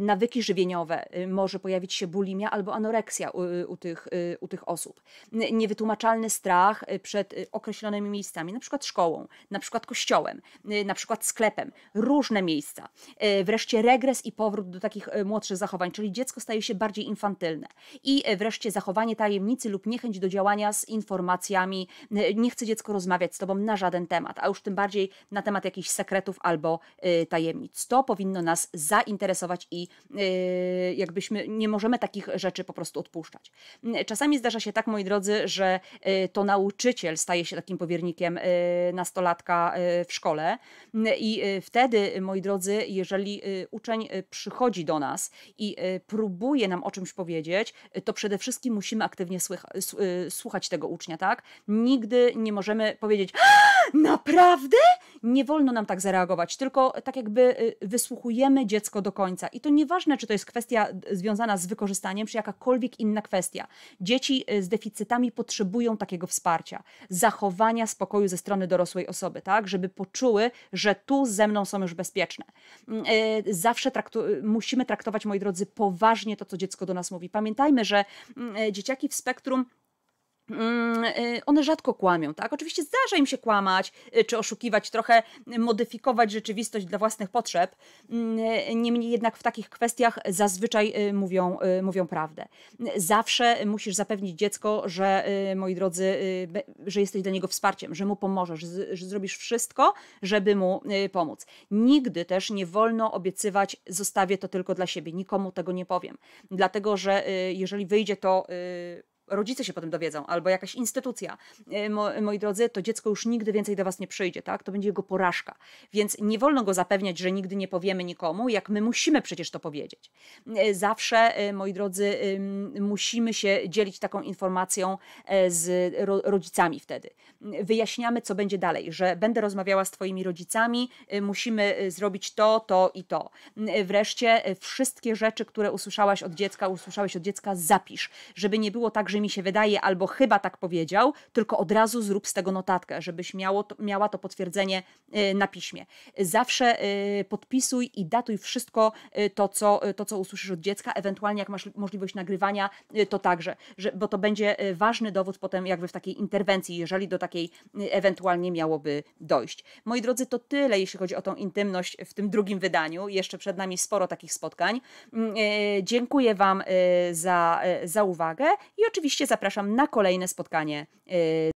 Nawyki żywieniowe, może pojawić się bulimia albo anoreksja u, u, tych, u tych osób. Niewytłumaczalny strach przed określonymi miejscami, na przykład szkołą, na przykład przykład kościołem, y, na przykład sklepem, różne miejsca. Y, wreszcie regres i powrót do takich y, młodszych zachowań, czyli dziecko staje się bardziej infantylne. I wreszcie zachowanie tajemnicy lub niechęć do działania z informacjami. Nie chce dziecko rozmawiać z tobą na żaden temat, a już tym bardziej na temat jakichś sekretów albo tajemnic. To powinno nas zainteresować i jakbyśmy nie możemy takich rzeczy po prostu odpuszczać. Czasami zdarza się tak, moi drodzy, że to nauczyciel staje się takim powiernikiem nastolatka E, w szkole. I e, wtedy, moi drodzy, jeżeli e, uczeń przychodzi do nas i próbuje nam o czymś powiedzieć, to przede wszystkim musimy aktywnie słuchać tego ucznia, tak? Nigdy nie możemy powiedzieć, naprawdę? Nie wolno nam tak zareagować, tylko tak jakby wysłuchujemy dziecko do końca. I to nieważne, czy to jest kwestia związana z wykorzystaniem, czy jakakolwiek inna kwestia. Dzieci z deficytami potrzebują takiego wsparcia, zachowania spokoju ze strony dorosłej osoby, tak? Tak, żeby poczuły, że tu ze mną są już bezpieczne. Mm, e, zawsze traktu musimy traktować, moi drodzy, poważnie to, co dziecko do nas mówi. Pamiętajmy, że mm, e, dzieciaki w spektrum one rzadko kłamią, tak? Oczywiście zdarza im się kłamać, y, czy oszukiwać, trochę modyfikować rzeczywistość dla własnych potrzeb. Mm, y, niemniej jednak w takich kwestiach zazwyczaj mówią, mówią prawdę. Zawsze musisz zapewnić dziecko, że moi drodzy, że jesteś dla niego wsparciem, że mu pomożesz, że zrobisz wszystko, żeby mu pomóc. Nigdy też nie wolno obiecywać, zostawię to tylko dla siebie, nikomu tego nie powiem. Dlatego, że jeżeli wyjdzie to rodzice się potem dowiedzą, albo jakaś instytucja, e, mo, moi drodzy, to dziecko już nigdy więcej do was nie przyjdzie, tak? To będzie jego porażka. Więc nie wolno go zapewniać, że nigdy nie powiemy nikomu, jak my musimy przecież to powiedzieć. E, zawsze, e, moi drodzy, musimy się dzielić taką informacją z rodzicami wtedy. Wyjaśniamy, co będzie dalej, że będę rozmawiała z twoimi rodzicami, musimy zrobić to, to i to. Wreszcie wszystkie rzeczy, które usłyszałaś od dziecka, usłyszałeś od dziecka, zapisz, żeby nie było tak, że mi się wydaje, albo chyba tak powiedział, tylko od razu zrób z tego notatkę, żebyś miało to, miała to potwierdzenie y, na piśmie. Zawsze y, podpisuj i datuj wszystko y, to, co, to, co usłyszysz od dziecka, ewentualnie jak masz możliwość nagrywania, to także, że, bo to będzie ważny dowód potem jakby w takiej interwencji, jeżeli do takiej ewentualnie miałoby dojść. Moi drodzy, to tyle, jeśli chodzi o tą intymność w tym drugim wydaniu. Jeszcze przed nami sporo takich spotkań. Mm, dziękuję Wam za, za uwagę i oczywiście zapraszam na kolejne spotkanie y,